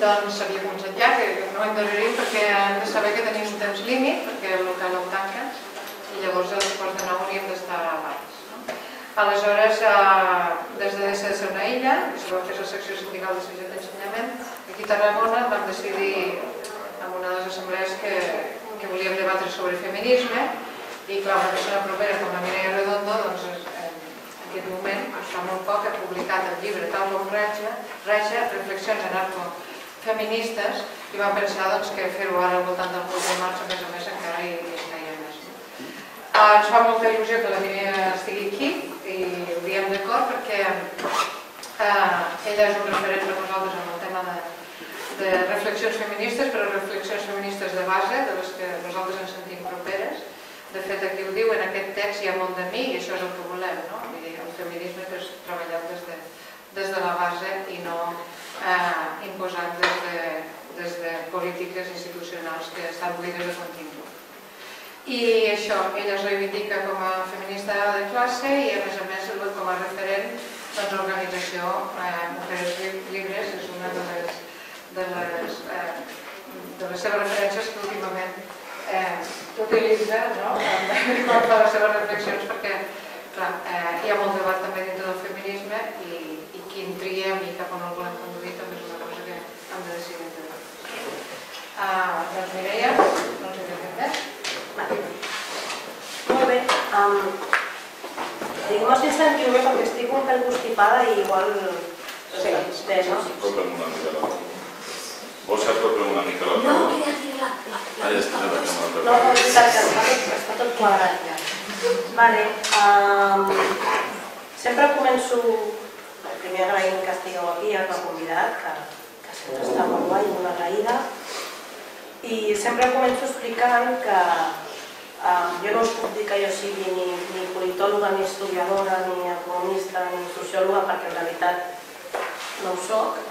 doncs s'havia ja, que no m'endarreré perquè hem de saber que tenim un temps límit, perquè el local el tanca, i llavors quarts de nou hauríem d'estar a baix. No? Aleshores, eh, des de ser una illa, que fer la secció sindical de secció d'ensenyament, aquí a Tarragona vam decidir en una de les assemblees que, que volíem debatre sobre feminisme i clar, una persona propera com la Mireia Redondo doncs, en aquest moment, fa molt poc, ha publicat el llibre Tal com Raja, Reflexions anarco feministes i vam pensar doncs, que fer-ho ara al voltant del 8 de març, a més a més, encara hi, hi estaria més. Uh, ens fa molta il·lusió que la Mireia estigui aquí i ho diem d'acord perquè uh, ella és un referent per nosaltres en el tema de, de reflexions feministes, però reflexions feministes de base, de les que nosaltres ens sentim properes. De fet, aquí ho diu, en aquest text hi ha molt de mi i això és el que volem, no? Vull dir, el feminisme que és treballat des de, des de la base i no eh, imposat des de, des de polítiques institucionals que estan buides de contingut. I això, ella es reivindica com a feminista de classe i a més a més com a referent doncs, l'organització eh, Mujeres Llibres és una de les, de les, eh, de les seves referències que últimament eh, utilitza no? quan fa les seves reflexions perquè clar, eh, hi ha molt debat també dintre del feminisme i, i quin triem i cap on el volem conduir hem de. Uh, doncs Mireia, no sé què fem més. Molt bé. Um, dic, no estic sentint bé perquè estic un pèl constipada i igual... Sí, bé, no? S'apropem una mica la Vols que apropem una mica la No, quería decir la, la, Ah, ja està, la No, no, que està tot, està tot quadrat ja. Vale. Um, sempre començo primer agraint que estigueu aquí, el meu convidat, que, està molt guai, molt agraïda. I sempre començo explicant que eh, jo no us puc dir que jo sigui ni, ni politòloga, ni historiadora, ni economista, ni sociòloga, perquè en realitat no ho soc.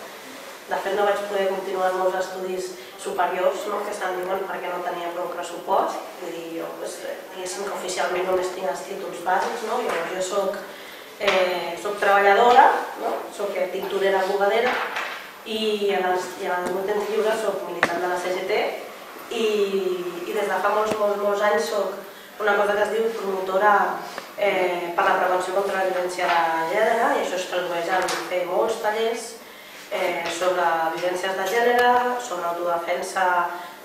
De fet, no vaig poder continuar els estudis superiors, que se'n diuen perquè no tenia prou pressupost. Vull dir, jo, pues, diguéssim que oficialment només tinc els títols bàsics, no? Llavors, jo soc eh, treballadora, no? soc pintorera bugadera i en els, i en el meu temps lliure soc militant de la CGT i, i des de fa molts, molts, molts anys soc una cosa que es diu promotora eh, per la prevenció contra la violència de gènere i això es tradueix en fer molts tallers eh, sobre violències de gènere, sobre autodefensa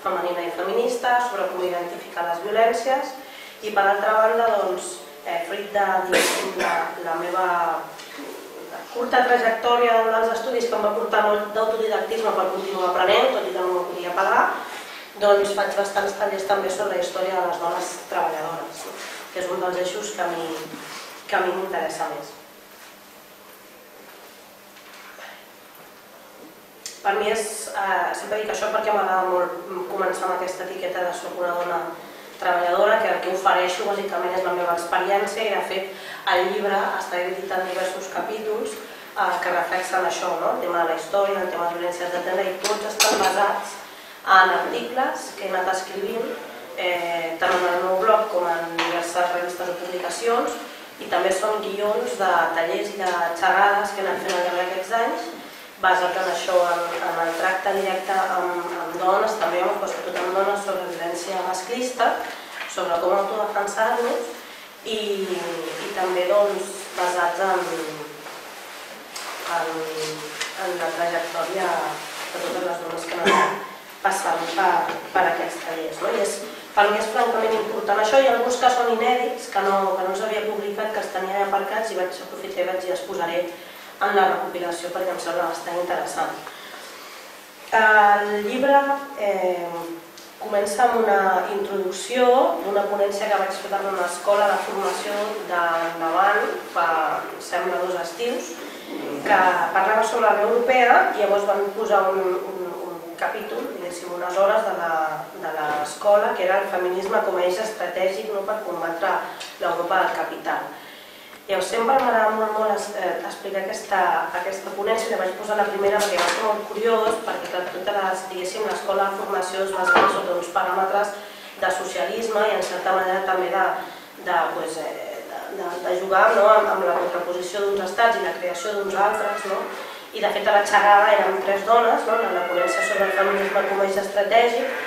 femenina i feminista, sobre com identificar les violències i per altra banda doncs, eh, fruit de, de la meva curta trajectòria dels estudis que em va portar molt d'autodidactisme per continuar aprenent, tot i que no m'ho podia pagar, doncs faig bastants tallers també sobre la història de les dones treballadores, que és un dels eixos que a mi, que a mi m'interessa més. Per mi és, eh, sempre dic això perquè m'agrada molt començar amb aquesta etiqueta de soc una dona treballadora, que el que ofereixo bàsicament és la meva experiència i de fet el llibre està dividit en diversos capítols eh, que reflexen això, no? el tema de la història, el tema de violències de gènere i tots estan basats en articles que he anat escrivint eh, tant en el meu blog com en diverses revistes o publicacions i també són guions de tallers i de xerrades que he anat fent al llarg d'aquests anys basat en això, en, en el tracte directe amb, amb dones, també home, però sobretot amb dones sobre violència masclista, sobre com autodefensar-nos i, i també doncs, basats en, en, en la trajectòria de totes les dones que han passant per, per aquests tallers. No? I és, per mi és francament important això. Hi ha alguns que són inèdits, que no, que no els havia publicat, que els tenia aparcats i vaig aprofitar i vaig dir, els posaré en la recopilació perquè em sembla bastant interessant. El llibre eh, comença amb una introducció d'una ponència que vaig fer en una escola de formació d'endavant fa, sembla, dos estius, que parlava sobre la Unió Europea i llavors van posar un, un, un capítol, diguéssim, unes hores de l'escola, que era el feminisme com a eix estratègic no, per combatre l'Europa del capital. Llavors sempre m'agrada molt, molt eh, explicar aquesta, aquesta ponència, que vaig posar la primera perquè va ser molt curiós, perquè tota les, diguéssim, l'escola de formació es basa sota uns paràmetres de socialisme i en certa manera també de, de, pues, eh, de, de, de jugar no? amb, amb la contraposició d'uns estats i la creació d'uns altres, no? i de fet a la xerrada érem tres dones, no? en la ponència sobre el feminisme com a eix estratègic,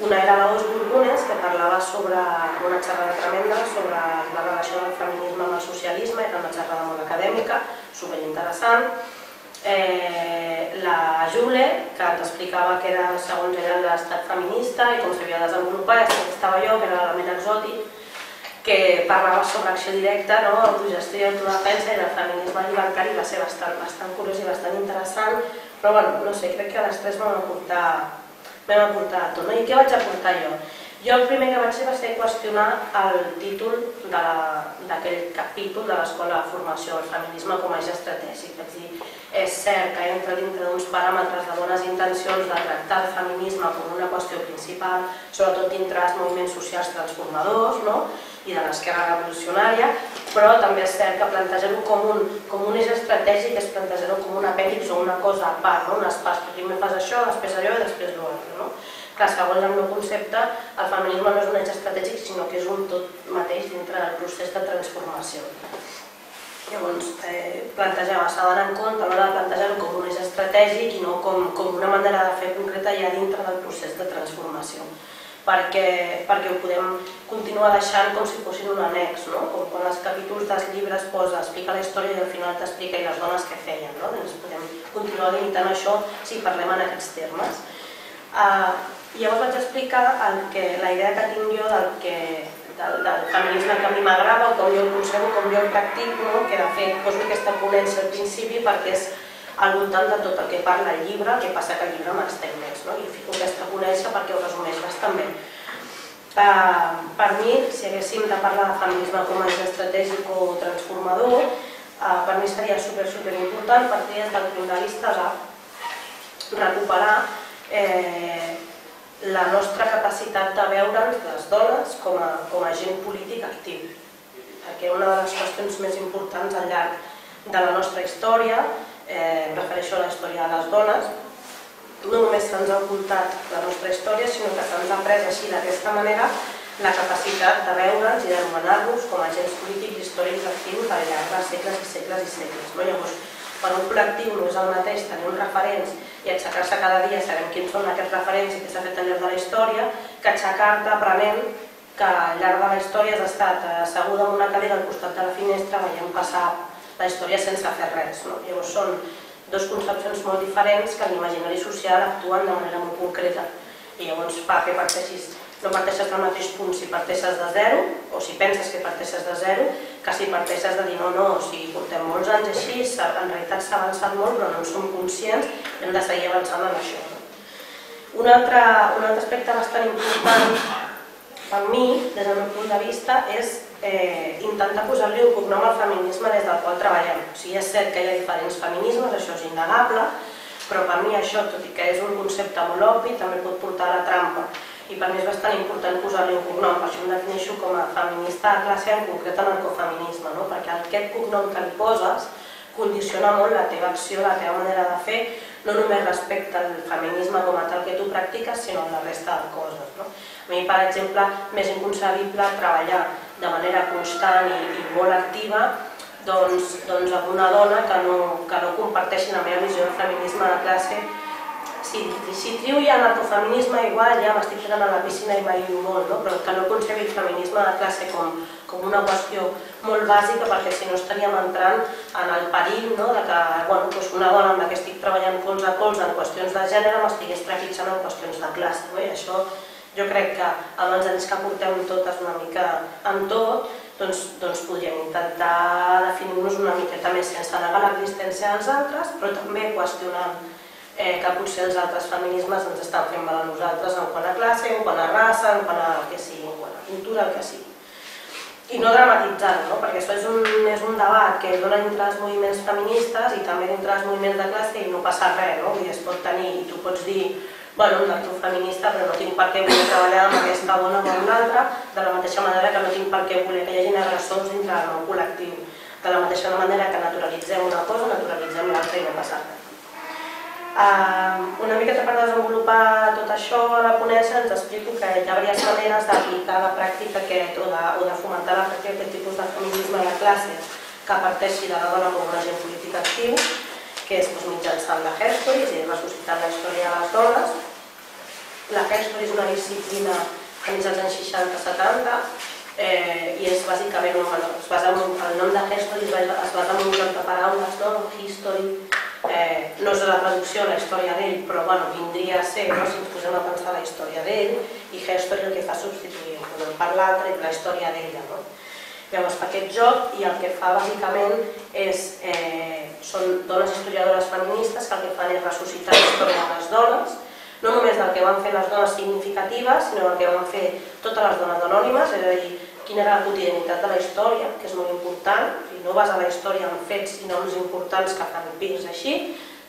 una era Os Borbones, que parlava sobre una xerrada tremenda sobre la relació del feminisme amb el socialisme, era una xerrada molt acadèmica, superinteressant. Eh, la Jule, que ens explicava que era, segons ella, l'estat feminista i com s'havia de desenvolupar, i estava jo, que era l'element exòtic, que parlava sobre acció directa, no? autogestió i autodefensa i del feminisme llibertari, va ser bastant, bastant curiós i bastant interessant, però bueno, no sé, crec que les tres m'han aportat vam aportar tot. No? I què vaig aportar jo? Jo el primer que vaig fer va ser qüestionar el títol d'aquell capítol de l'Escola de Formació del Feminisme com a eix estratègic. Vaig dir, és cert que entra dintre d'uns paràmetres de bones intencions de tractar el feminisme com una qüestió principal, sobretot dintre dels moviments socials transformadors no? i de l'esquerra revolucionària, però també és cert que plantejar-ho com, un, com un eix estratègic és plantejar-ho com un apèndix o una cosa a part, no? un que primer fas això, després allò i després l'altre. No? Que segons el meu concepte el feminisme no és un eix estratègic sinó que és un tot mateix dintre del procés de transformació. Llavors, eh, s'ha d'anar en compte a l'hora de plantejar-ho com un eix estratègic i no com, com una manera de fer concreta ja dintre del procés de transformació perquè, perquè ho podem continuar deixant com si fossin un annex, no? com quan els capítols dels llibres posa, explica la història i al final t'explica i les dones què feien. No? Doncs podem continuar limitant això si parlem en aquests termes. Uh, llavors vaig explicar el que, la idea que tinc jo del, que, del, del feminisme que a mi m'agrada, com jo el concebo, com jo el practico, que de fet poso aquesta ponència al principi perquè és al voltant de tot el que parla el llibre, el que passa que el llibre m'estén més, no? i fico aquesta ponència perquè ho resumeix bastant bé. Uh, per mi, si haguéssim de parlar de feminisme com a estratègic o transformador, uh, per mi seria super, super important partir des del punt de vista de recuperar eh, la nostra capacitat de veure'ns, les dones, com a, com a gent polític actiu. Perquè una de les qüestions més importants al llarg de la nostra història, eh, refereixo a la història de les dones, no només se'ns ha ocultat la nostra història, sinó que se'ns ha pres així d'aquesta manera la capacitat de veure'ns i d'anomenar-los com a agents polítics històrics actius al llarg de segles i segles i segles. No? Llavors, per un col·lectiu no és el mateix tenir uns referents i aixecar-se cada dia sabem quins són aquests referents i què s'ha fet al llarg de la història, que aixecar-te aprenent que al llarg de la història has estat asseguda en una cadira al costat de la finestra veient passar la història sense fer res. No? Llavors són dos concepcions molt diferents que l'imaginari social actuen de manera molt concreta i llavors fa que parteixis no parteixes del mateix punt si parteixes de zero, o si penses que parteixes de zero, que si parteixes de dir no, no, o sigui, portem molts anys així, en realitat s'ha avançat molt però no en som conscients hem de seguir avançant en això. Un altre, un altre aspecte bastant important per mi, des del meu punt de vista, és eh, intentar posar-li un cognom al feminisme des del qual treballem. O sigui, és cert que hi ha diferents feminismes, això és innegable, però per mi això, tot i que és un concepte molt obvi, també pot portar a la trampa i per mi és bastant important posar-li un cognom, per això em defineixo com a feminista de classe, en concret en ecofeminisme, no? perquè aquest cognom que li poses condiciona molt la teva acció, la teva manera de fer, no només respecte al feminisme com a tal que tu practiques, sinó la resta de coses. No? A mi, per exemple, m'és inconcebible treballar de manera constant i, i molt activa doncs, doncs amb una dona que no, que no comparteixi la meva visió de feminisme de classe si, si trio ja l'ecofeminisme igual ja m'estic tirant a la piscina i m'aïdo molt, no? però que no concebi el feminisme de classe com, com una qüestió molt bàsica perquè si no estaríem entrant en el perill no? de que bueno, doncs una dona amb la que estic treballant colze a colze en qüestions de gènere m'estigués trepitjant en qüestions de classe. No? I això jo crec que amb els anys que portem totes una mica en tot, doncs, doncs podríem intentar definir-nos una miqueta més sense negar l'existència dels altres, però també qüestionant eh, que potser els altres feminismes ens estan fent mal a nosaltres en quant a classe, en quant a raça, en quant a que sigui, en quant a cultura, el que sigui. I no dramatitzar no? perquè això és un, és un debat que dona entre els moviments feministes i també entre els moviments de classe i no passa res, no? Vull dir, es pot tenir, i tu pots dir, bueno, un tu feminista, però no tinc per què voler treballar amb aquesta dona o amb una altra, de la mateixa manera que no tinc per què voler que hi hagi agressors dintre del meu col·lectiu. De la mateixa manera que naturalitzem una cosa, naturalitzem l'altra i no passa res. Una miqueta per desenvolupar tot això a la ponència ens explico que hi ha diverses maneres d'aplicar la pràctica aquest o de, o de fomentar la pràctica aquest tipus de feminisme de classe que parteixi de la dona com un agent polític actiu, que és doncs, mitjançant la Herstories i ressuscitant la història de les dones. La Herstory és una disciplina que als anys 60-70 eh, i és bàsicament bueno, es basa en, el nom de Herstory es basa en un joc de paraules, no? History, eh, no és la traducció la història d'ell, però bueno, vindria a ser, no? si ens posem a pensar la història d'ell, i Herstory el que fa substituir un per l'altre la història d'ella. No? Llavors, aquest joc i el que fa bàsicament és, eh, són dones historiadores feministes que el que fan és ressuscitar la història de les dones, no només del que van fer les dones significatives, sinó del que van fer totes les dones anònimes, és a dir, quina era la quotidianitat de la història, que és molt important, no basa la història en fets i noms importants que fan pics així,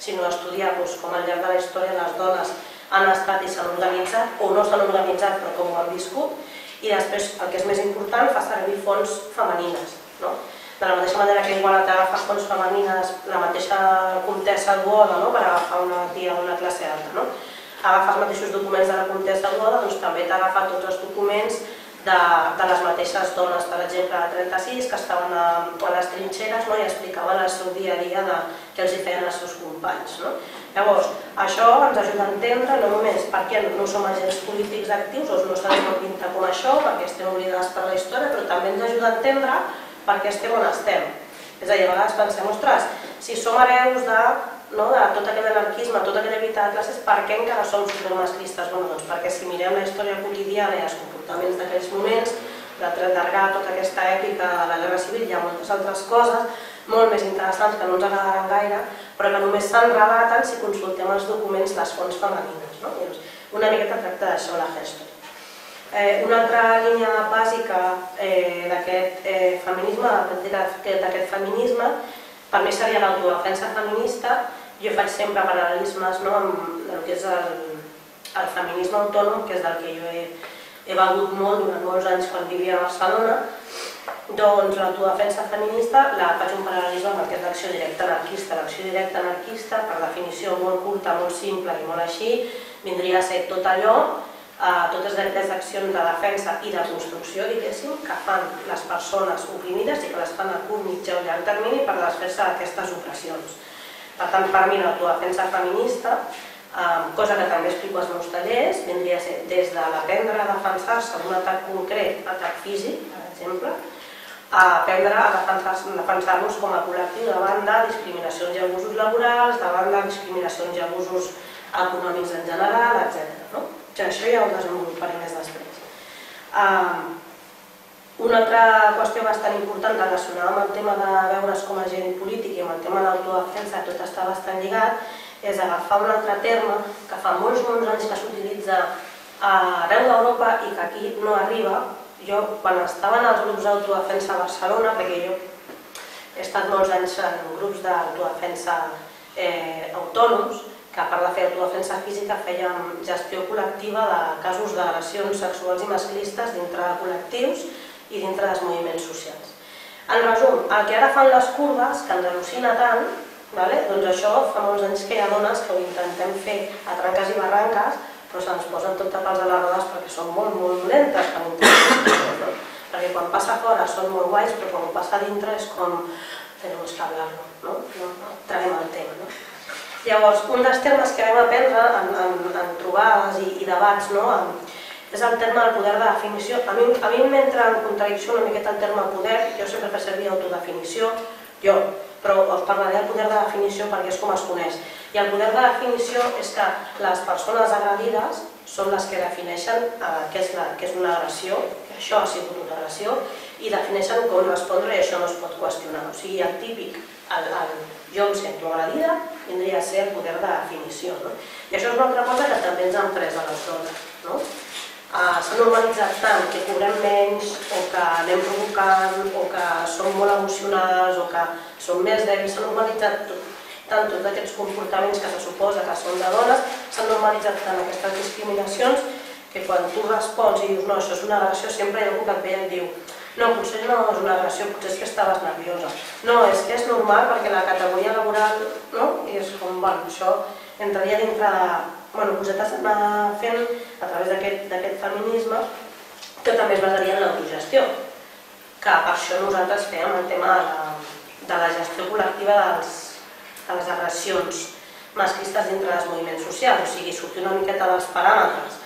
sinó estudiar doncs, com al llarg de la història les dones han estat i s'han organitzat, o no s'han organitzat però com ho han viscut, i després, el que és més important, fa servir fonts femenines. No? De la mateixa manera que igual t'agafa fonts femenines la mateixa comtessa Duoda no? per agafar una tia d'una classe alta. No? Agafa els mateixos documents de la comtessa Duoda, doncs també t'agafa tots els documents de, de les mateixes dones, per exemple, a 36, que estaven a, a les trinxeres no? i explicaven el seu dia a dia de què els hi feien els seus companys. No? Llavors, això ens ajuda a entendre no només per què no som agents polítics actius o no sabem pintar com això, perquè estem oblidades per la història, però també ens ajuda a entendre per què estem on estem. És a dir, a vegades pensem, ostres, si som hereus de, no, de tot aquell anarquisme, tota aquella lluita de classes, per què encara som supermasclistes? Bueno, doncs perquè si mirem la història quotidiana i els comportaments d'aquells moments, d'allargar tota aquesta èpica de la guerra civil, hi ha moltes altres coses, molt més interessants que no ens agradaran gaire, però que només se'n relaten si consultem els documents les fonts femenines. No? Llavors, una miqueta tracta d'això la Heston. Eh, una altra línia bàsica eh, d'aquest eh, feminisme, d'aquest feminisme, per mi seria l'autodefensa feminista. Jo faig sempre paral·lelismes no, amb el que és el, el feminisme autònom, que és del que jo he, he begut molt durant molts anys quan vivia a Barcelona, doncs l'autodefensa feminista la faig un paral·lelisme amb el que és l'acció directa anarquista. L'acció directa anarquista, per definició molt curta, molt simple i molt així, vindria a ser tot allò, eh, totes aquelles accions de defensa i de construcció, diguéssim, que fan les persones oprimides i que les fan a curt, mitjà o llarg termini per desfer-se d'aquestes opressions. Per tant, per mi l'autodefensa feminista, eh, cosa que també explico als meus tallers, vindria a ser des de l'aprendre a defensar-se d'un atac concret, atac físic, per exemple, a aprendre a defensar-nos com a col·lectiu davant de discriminacions i abusos laborals, davant de discriminacions i abusos econòmics en general, etc. No? Això ja ho desenvoluparé més després. Um, una altra qüestió bastant important relacionada amb el tema de veure's com a agent polític i amb el tema de l'autodefensa, tot està bastant lligat, és agafar un altre terme que fa molts, molts anys que s'utilitza arreu d'Europa i que aquí no arriba, jo, quan estava en els grups d'autodefensa a Barcelona, perquè jo he estat molts anys en grups d'autodefensa eh, autònoms, que a part de fer autodefensa física fèiem gestió col·lectiva de casos d'agressions sexuals i masclistes dintre de col·lectius i dintre dels moviments socials. En resum, el que ara fan les curves, que ens al·lucina tant, vale? doncs això fa molts anys que hi ha dones que ho intentem fer a trenques i barranques, però se'ns posen tot tapats a les rodes perquè són molt, molt dolentes per no? perquè quan passa fora són molt guais, però quan passa dintre és com tenemos que hablar-lo, no? no? Traiem el tema, no? Llavors, un dels termes que vam aprendre en, en, en trobades i, i debats no? En, és el terme del poder de definició. A mi, a mi m'entra en contradicció una miqueta el terme poder, jo sempre faig servir autodefinició, jo, però us parlaré del poder de definició perquè és com es coneix. I el poder de definició és que les persones agredides són les que defineixen eh, què, és la, què és una agressió, que això ha sigut una agressió, i defineixen com respondre i això no es pot qüestionar. O sigui, el típic, el, el jo em sento agredida, vindria a ser el poder de definició. No? I això és una altra cosa que també ens han pres a les dones. No? S'ha normalitzat tant que cobrem menys o que anem provocant o que som molt emocionals o que som més dèbils, s'ha normalitzat tot, tant tots aquests comportaments que se suposa que són de dones, s'han normalitzat tant aquestes discriminacions que quan tu respons i dius no, això és una agressió, sempre hi ha algú que et ve i et diu no, potser no és una agressió, potser és que estaves nerviosa. No, és que és normal perquè la categoria laboral, no? I és com, bueno, això entraria dintre de, bueno, cosetes d'anar fent a través d'aquest feminisme que també es basaria en l'autogestió, que per això nosaltres fèiem el tema de la, de la gestió col·lectiva dels, a les agressions masclistes dintre dels moviments socials, o sigui, sortir una miqueta dels paràmetres,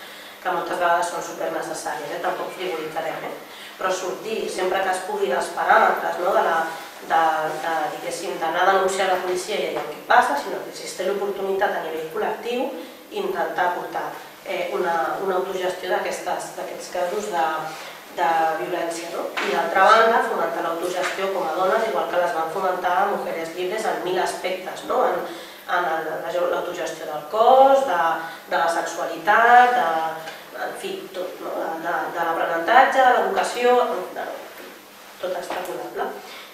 que moltes vegades són supernecessaris, eh? tampoc frivolitzarem, eh? però sortir sempre que es pugui dels paràmetres no? de la, de, de, diguéssim, d'anar a denunciar a la policia i allò què passa, sinó que té l'oportunitat a nivell col·lectiu intentar portar eh, una, una autogestió d'aquests casos de, de violència. No? I d'altra banda, fomentar l'autogestió com a dones, igual que les van fomentar Mujeres Llibres en mil aspectes, no? en, en l'autogestió del cos, de, de la sexualitat, de, en fi, tot, de l'aprenentatge, de l'educació, tot està curable.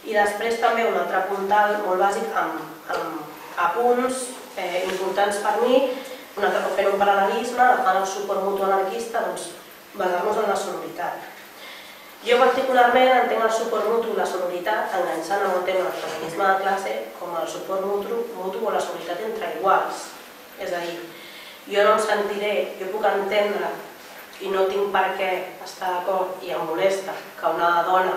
I després també un altre puntal molt bàsic amb, amb apunts eh, importants per mi, un altre cop fent un paral·lelisme, agafant el suport mutu anarquista, doncs basar-nos en la sonoritat. Jo particularment entenc el suport mutu i la sonoritat enganxant amb el tema del feminisme de classe com el suport mutu, mutu o la sonoritat entre iguals. És a dir, jo no em sentiré, jo puc entendre i no tinc per què estar d'acord i em molesta que una dona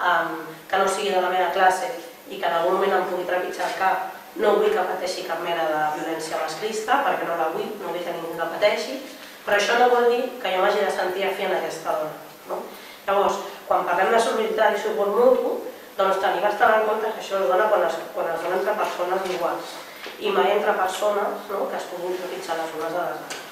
um, que no sigui de la meva classe i que en algun moment em pugui trepitjar el cap, no vull que pateixi cap mena de violència masclista, perquè no la vull, no vull que ningú la pateixi, però això no vol dir que jo m'hagi de sentir afí en aquesta dona. No? Llavors, quan parlem de solidaritat i suport mutu, doncs que estar en compte que això es dona quan es, quan es dona entre persones iguals i mai entre persones no, que es puguin trepitjar les unes a les altres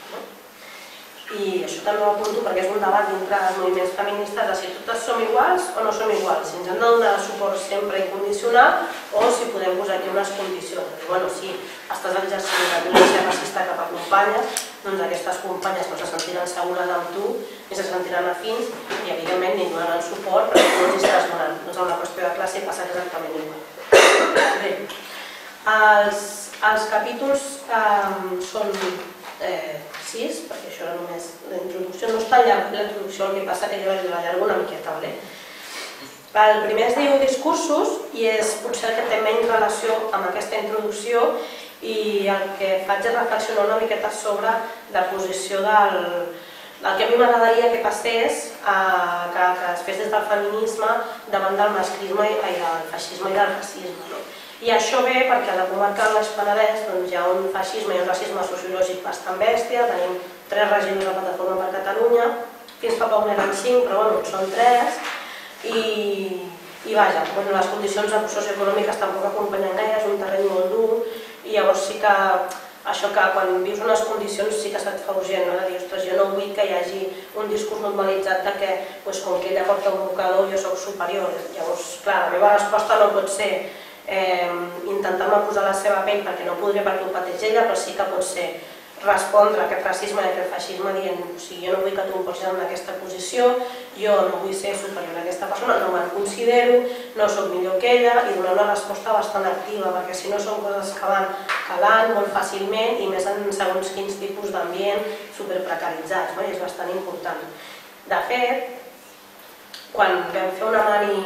i això també ho apunto perquè és un debat dintre dels moviments feministes de si totes som iguals o no som iguals, si ens hem de donar suport sempre incondicional o si podem posar aquí unes condicions. I, bueno, si estàs exercint una violència racista cap a companyes, doncs aquestes companyes no se sentiran segures amb tu ni se sentiran afins i evidentment ni donaran suport perquè no els estàs donant. Doncs en la qüestió de classe passa exactament igual. Bé, els, els capítols eh, són eh, 6, perquè això era només la introducció, no està llarg la introducció, el que passa que jo l'allargo una miqueta, vale? El primer es diu discursos i és potser que té menys relació amb aquesta introducció i el que faig és reflexionar una miqueta sobre la posició del, el que a mi m'agradaria que passés, eh, que, que es fes des del feminisme davant del masclisme i del feixisme i del racisme. No? I això ve perquè a la comarca del Baix Penedès doncs, hi ha un feixisme i un racisme sociològic bastant bèstia, tenim tres regidors de Plataforma per Catalunya, fins fa poc n'eren cinc, però bueno, són tres, i, i vaja, bueno, les condicions socioeconòmiques tampoc acompanyen gaire, és un terreny molt dur, i llavors sí que això que quan vius unes condicions sí que se't fa urgent, no? de dir, ostres, jo no vull que hi hagi un discurs normalitzat de que, doncs, com que ella porta un mocador, jo sóc superior. Llavors, clar, la meva resposta no pot ser eh, intentant-me posar la seva pell perquè no podré perquè ho pateix ella, però sí que pot ser respondre a aquest racisme i a aquest feixisme dient o sigui, jo no vull que tu em posis en aquesta posició, jo no vull ser superior a aquesta persona, no me'n considero, no sóc millor que ella i donar una resposta bastant activa perquè si no són coses que van calant molt fàcilment i més en segons quins tipus d'ambient superprecaritzats, no? i és bastant important. De fet, quan vam fer una mani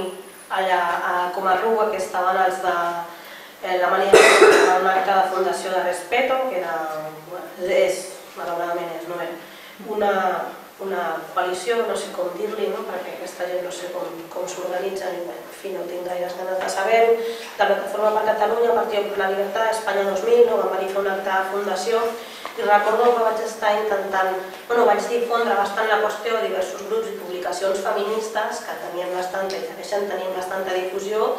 allà a Comarruga, que estaven els de eh, la manera de un acte de fundació de Respeto, que era, és, malauradament és, no era, una, una coalició, no sé com dir-li, no? perquè aquesta gent no sé com, com s'organitza, en fi, no tinc gaires ganes de saber-ho, la Plataforma per Catalunya, Partit per la Libertat, Espanya 2000, no? van venir a fer un acte de fundació i recordo que vaig estar intentant, bueno, vaig difondre bastant la qüestió a diversos grups i publicacions feministes que tenien bastanta i segueixen tenint bastanta difusió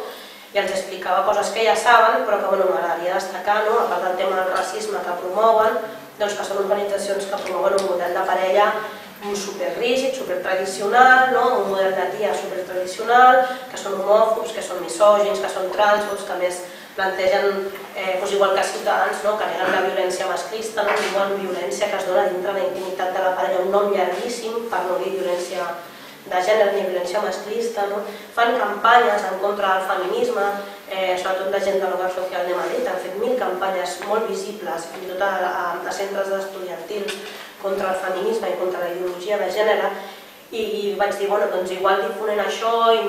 i els explicava coses que ja saben però que bueno, m'agradaria destacar, no? a part del tema del racisme que promouen, doncs que són organitzacions que promouen un model de parella superrígid, supertradicional, no? un model de tia supertradicional, que són homòfobs, que són misògins, que són transfobs, que més plantegen, eh, doncs igual que Ciutadans, no? que neguen la violència masclista, no? igual violència que es dona dintre la intimitat de la parella, un nom llarguíssim per no dir violència de gènere ni violència masclista, no? fan campanyes en contra del feminisme, eh, sobretot de gent de l'Hogar Social de Madrid, han fet mil campanyes molt visibles, fins i tot a, a, a centres estudiantils, contra el feminisme i contra la ideologia de gènere, i, i vaig dir, bueno, doncs igual difonen això i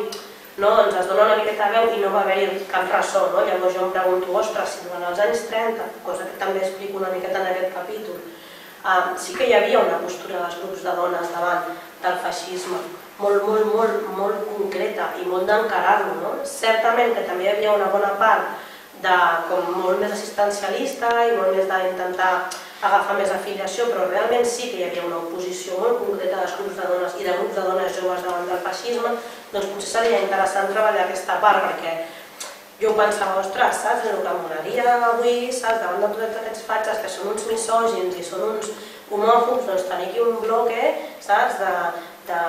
no? ens es dona una miqueta veu i no va haver-hi cap ressò. No? Llavors jo em pregunto, ostres, si durant els anys 30, cosa que també explico una miqueta en aquest capítol, eh, sí que hi havia una postura dels grups de dones davant del feixisme, molt, molt, molt, molt concreta i molt d'encarar-lo. No? Certament que també hi havia una bona part de com molt més assistencialista i molt més d'intentar agafar més afiliació, però realment sí que hi havia una oposició molt concreta dels grups de dones i de grups de dones joves davant del feixisme, doncs potser seria interessant treballar aquesta part, perquè jo pensava, ostres, saps el que molaria avui, saps, davant de tots aquests fatxes que són uns misògins i són uns homòfobs, doncs tenir aquí un bloque, saps, de, de,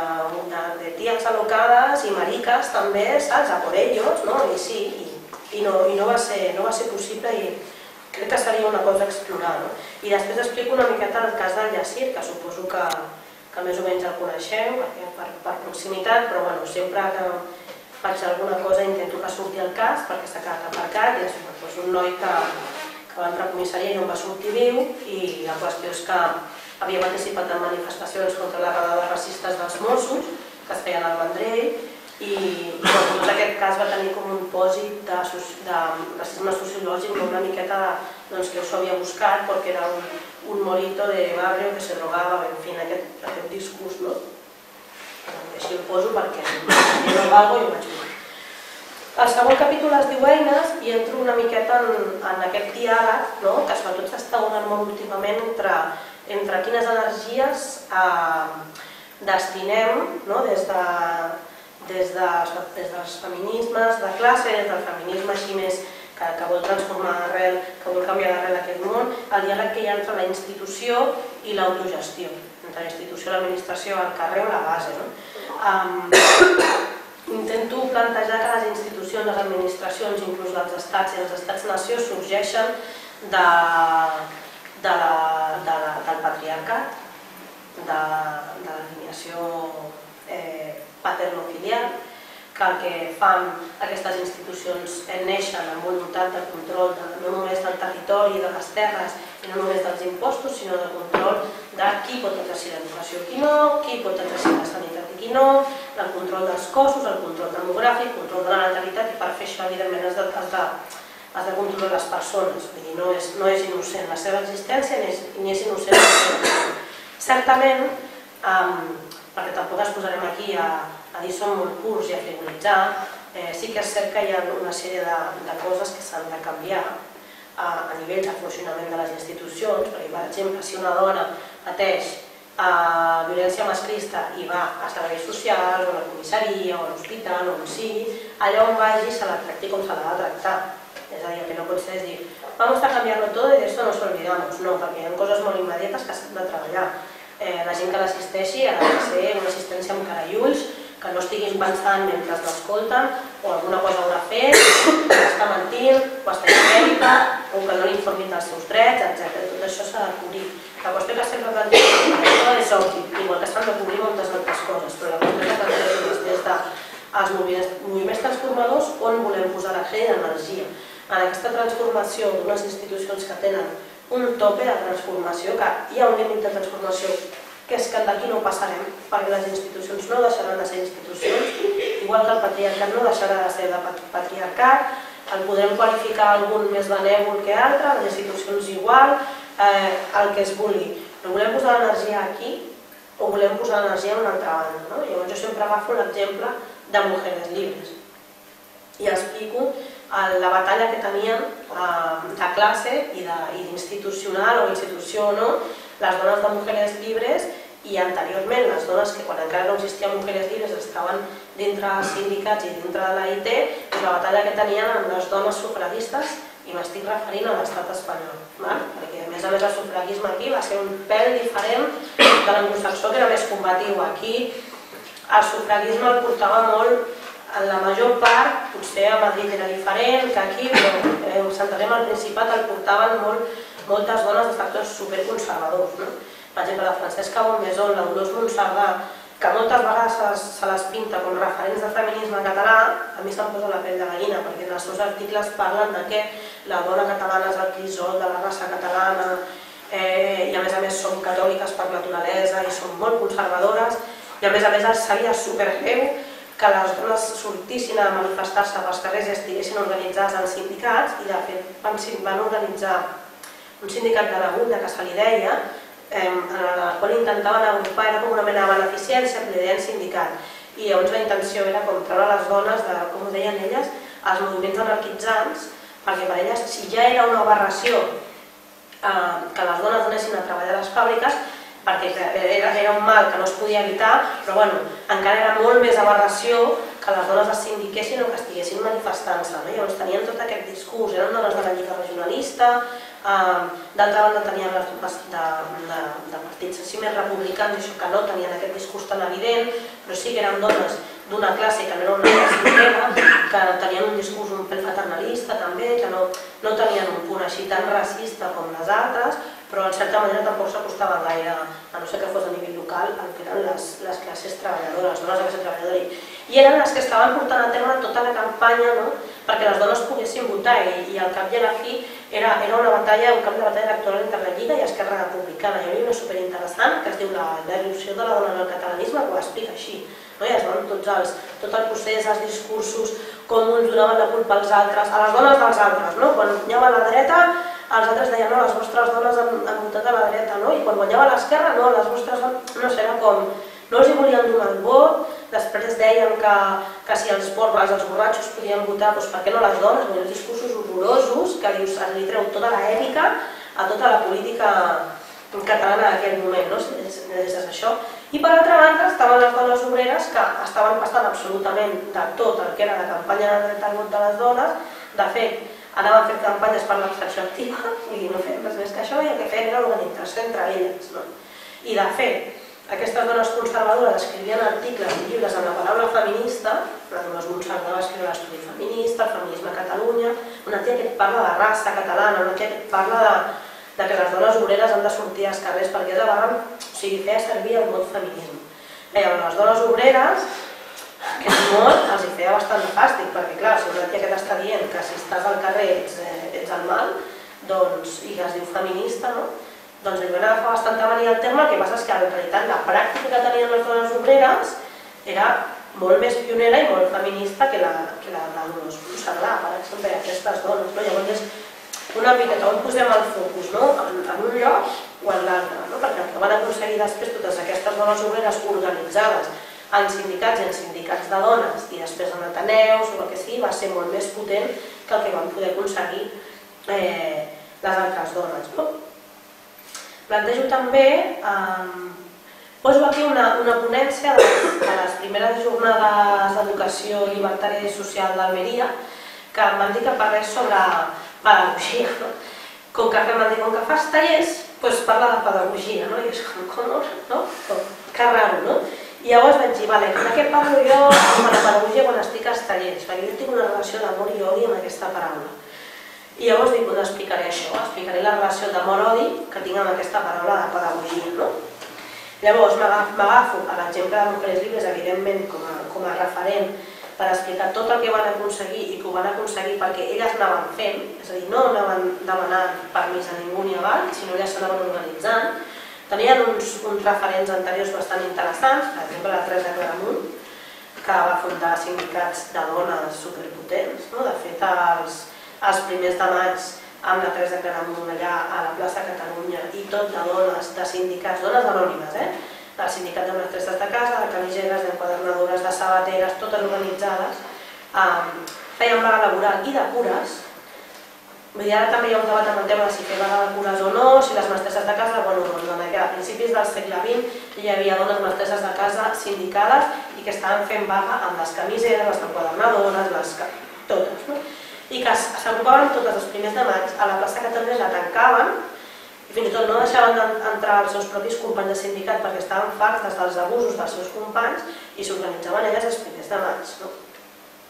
de, de ties alocades i mariques també, saps, a por ellos, no? I sí, i, i, no, i no, va ser, no va ser possible i crec que seria una cosa a explorar. No? I després explico una miqueta el cas del Yacir, que suposo que, que més o menys el coneixeu perquè per, per proximitat, però bueno, sempre que faig alguna cosa intento que surti el cas perquè s'ha quedat aparcat i és doncs, un noi que, que va entrar a comissaria i no va sortir viu i la qüestió és que havia participat en manifestacions contra la radada racistes dels Mossos que es feien al Vendrell i, bueno, tot aquest cas va tenir com un pòsit de, de racisme sociològic una miqueta de, doncs, que us havia buscat perquè era un, un morito de barrio que se drogava, en fi, aquest, aquest discurs, no? així el poso perquè no valgo i ho vaig dir. El segon capítol es diu Eines i entro una miqueta en, en aquest diàleg no? que sobretot s'està donant molt últimament entre, entre quines energies eh, destinem no? des, de, des, de, des dels feminismes de classe, des del feminisme així més que, que vol transformar d'arrel, que vol canviar d'arrel aquest món, el diàleg que hi ha entre la institució i l'autogestió entre la institució, l'administració, el carrer o la base. No? Um, intento plantejar que les institucions, les administracions, inclús dels estats i els estats-nació sorgeixen de, de la, de la, del patriarcat, de, de l'alineació eh, paterno-filial, que el que fan aquestes institucions neixen amb voluntat de control no només del territori, de les terres i no només dels impostos, sinó de control de qui pot exercir l'educació i qui no, qui pot exercir la sanitat i qui no, el control dels cossos, el control demogràfic, el control de la natalitat i per fer això evidentment has de, has de, has de controlar les persones, vull dir, no és, no és innocent la seva existència ni és, ni és innocent la seva Certament, um, perquè tampoc ens posarem aquí a, a dir som molt purs i a frivolitzar, eh, sí que és cert que hi ha una sèrie de, de coses que s'han de canviar a, a nivell de funcionament de les institucions, perquè per exemple si una dona pateix a eh, violència masclista i va a serveis socials o a la comissaria o a l'hospital o on sigui, allà on vagi se la tracti com se l'ha de tractar. És a dir, el que no pot ser és dir vamos a cambiar-lo tot i d'això no nos olvidamos. No, perquè hi ha coses molt immediates que s'han de treballar. Eh, la gent que l'assisteixi ha de ser una assistència amb cara i ulls, que no estiguin pensant mentre l'escolten o alguna cosa haurà fet, que està mentint, o està histèrica, o que no li informin dels seus drets, etc. Tot això s'ha de cobrir. La qüestió que sempre plantegem és obvi, igual que s'han de cobrir moltes altres coses, però la qüestió que plantegem des de els moviments, transformadors on volem posar la i d'energia. En aquesta transformació d'unes institucions que tenen un tope de transformació, que hi ha un límit de transformació que és que d'aquí no passarem, perquè les institucions no deixaran de ser institucions, igual que el patriarcat no deixarà de ser de patriarcat, el podrem qualificar algun més benèvol que altre, les institucions igual, eh, el que es vulgui. Però volem posar l'energia aquí o volem posar l'energia en una altra banda. No? Llavors jo sempre agafo l'exemple de Mujeres Libres i explico la batalla que tenien eh, de classe i d'institucional o institució o no, les dones de Mujeres Libres i anteriorment les dones que quan encara no existien Mujeres Libres estaven dintre dels sindicats i dintre de l'AIT, doncs la batalla que tenien amb les dones sufragistes i m'estic referint a l'estat espanyol, perquè a més a més el sufragisme aquí va ser un pèl diferent de l'anglosaxó que era més combatiu. Aquí el sufragisme el portava molt en la major part, potser a Madrid era diferent que aquí, però eh, centrarem al Principat el portaven molt moltes dones de factors superconservadors. No? Per exemple, la Francesca Bonmesón, la Dolors Montsardà, que moltes vegades se les, se les pinta com referents de feminisme català, a mi se'm posa la pell de gallina, perquè en els seus articles parlen de que la dona catalana és el crisol de la raça catalana, eh, i a més a més són catòliques per naturalesa i són molt conservadores, i a més a més seria supergreu que les dones sortissin a manifestar-se pels carrers i estiguessin organitzades en sindicats i de fet van, van organitzar un sindicat de la Gunda que se li deia, eh, en el qual intentaven agrupar, era com una mena de beneficència, que li deien sindicat. I llavors la intenció era com treure les dones de, com ho deien elles, els moviments anarquitzants perquè per elles, si ja era una aberració eh, que les dones anessin a treballar a les fàbriques, perquè era, un mal que no es podia evitar, però bueno, encara era molt més aberració que les dones es sindiquessin o que estiguessin manifestant-se. No? Llavors tenien tot aquest discurs, eren dones de la Lliga Regionalista, eh, d'altra banda tenien les tropes de, de, de partits així més republicans, això que no tenien aquest discurs tan evident, però sí que eren dones d'una classe que no era una classe obrera, que tenien un discurs un pèl paternalista també, que no, no tenien un punt així tan racista com les altres, però en certa manera tampoc s'acostaven gaire, a no ser que fos a nivell local, el que eren les, les classes treballadores, no les classes treballadores. I eren les que estaven portant a terme tota la campanya no? perquè les dones poguessin votar i, i al cap i a la fi era, era una batalla, un camp de batalla electoral entre la Lliga i Esquerra Republicana. Hi havia una superinteressant que es diu la, la de la dona en el catalanisme, que ho explica així. No? I es veuen tots els, tot el procés, els discursos, com uns donaven la culpa als altres, a les dones dels altres. No? Quan anava a la dreta, els altres deien no, les vostres dones han, han votat a la dreta, no? i quan guanyava l'esquerra, no, les vostres dones, no sé, era com, no els hi volien donar el vot, després deien que, que si els, borres, els borratxos podien votar, doncs per què no les dones? Vull, discursos horrorosos que li, li treu tota l'èpica a tota la política catalana d'aquell moment, no? si és això. I per altra banda estaven les dones obreres que estaven passant absolutament de tot el que era la campanya de dret al vot de les dones, de fet, anaven fent campanyes per l'abstenció activa i no feien res més que això i el que feien era organització entre elles. No? I de fet, aquestes dones conservadores escrivien articles i llibres amb la paraula feminista, la Dolors Montserrat va escriure l'estudi feminista, el feminisme a Catalunya, una tia que parla de raça catalana, una tia que parla de, de que les dones obreres han de sortir als carrers perquè és davant, o sigui, feia servir el mot feminisme. Llavors, les dones obreres aquest mot els hi feia bastant de fàstic, perquè clar, si una tia que t'està dient que si estàs al carrer ets, eh, ets el mal, doncs, i es diu feminista, no? doncs li van agafar bastanta mania el terme, el que passa és que en realitat la pràctica que tenien les dones obreres era molt més pionera i molt feminista que la, que la de Dolors Montserrat, per exemple, aquestes dones. No? Llavors és una miqueta on posem el focus, no? en, en un lloc o en l'altre, no? perquè el que van aconseguir després totes aquestes dones obreres organitzades en sindicats i en sindicats de dones i després en Ateneus o el que sigui, va ser molt més potent que el que van poder aconseguir eh, les altres dones. No? Plantejo també, eh, poso aquí una, una ponència de, de les primeres jornades d'educació llibertària i social d'Almeria que em van dir que parlés sobre pedagogia. No? Com que m'han dit, com que fas tallers, doncs parla de pedagogia, no? I és com, com no? Que raro, no? I llavors vaig dir, vale, de què parlo jo amb la pedagogia quan estic als tallers? Perquè jo tinc una relació d'amor i odi amb aquesta paraula. I llavors dic, doncs explicaré això, explicaré la relació d'amor-odi que tinc amb aquesta paraula de pedagogia. No? Llavors m'agafo a l'exemple de Mujeres Libres, evidentment, com a, com a referent per explicar tot el que van aconseguir i que ho van aconseguir perquè elles anaven fent, és a dir, no anaven demanant permís a ningú ni avall, sinó elles s'anaven organitzant, Tenien uns, uns referents anteriors bastant interessants, per exemple la Teresa Claramunt, que va fundar sindicats de dones superpotents. No? De fet, els, els primers de maig amb la Teresa Claramunt allà a la plaça Catalunya i tot de dones, de sindicats, dones anònimes, eh? del sindicat de mestresses de casa, de camiseres, d'enquadernadores, de sabateres, totes organitzades, um, feien vaga laboral i de cures, Vull dir, ara també hi ha un debat amb el tema de si fer vaga de cures o no, si les mestresses de casa, bueno, doncs a principis del segle XX hi havia dones mestresses de casa sindicades i que estaven fent vaga amb les camiseres, les enquadernadores, les... totes, no? I que s'agrupaven totes els primers de maig a la plaça Catalunya, la tancaven i fins i tot no deixaven d'entrar els seus propis companys de sindicat perquè estaven fartes dels abusos dels seus companys i s'organitzaven elles els primers de maig. No?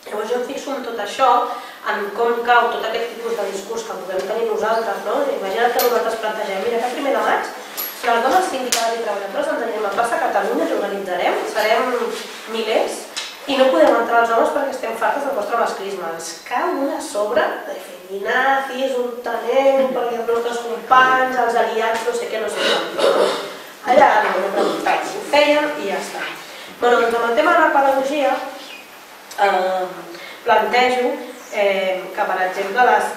Llavors jo em fixo en tot això, en com cau tot aquest tipus de discurs que podem tenir nosaltres, no? Imagina't que nosaltres plantegem, mira, aquest primer de maig, les dones sindicades i treballadores ens anirem a plaça Catalunya, ens organitzarem, serem milers, i no podem entrar els homes perquè estem fartes del vostre masclisme. Ens cau una sobre de feminazis, un talent, perquè els nostres companys, els aliats, no sé què, no sé què. Allà no m'ho preguntat, ho feien i ja està. Però doncs amb el tema de la pedagogia, eh, plantejo eh, que, per exemple, les,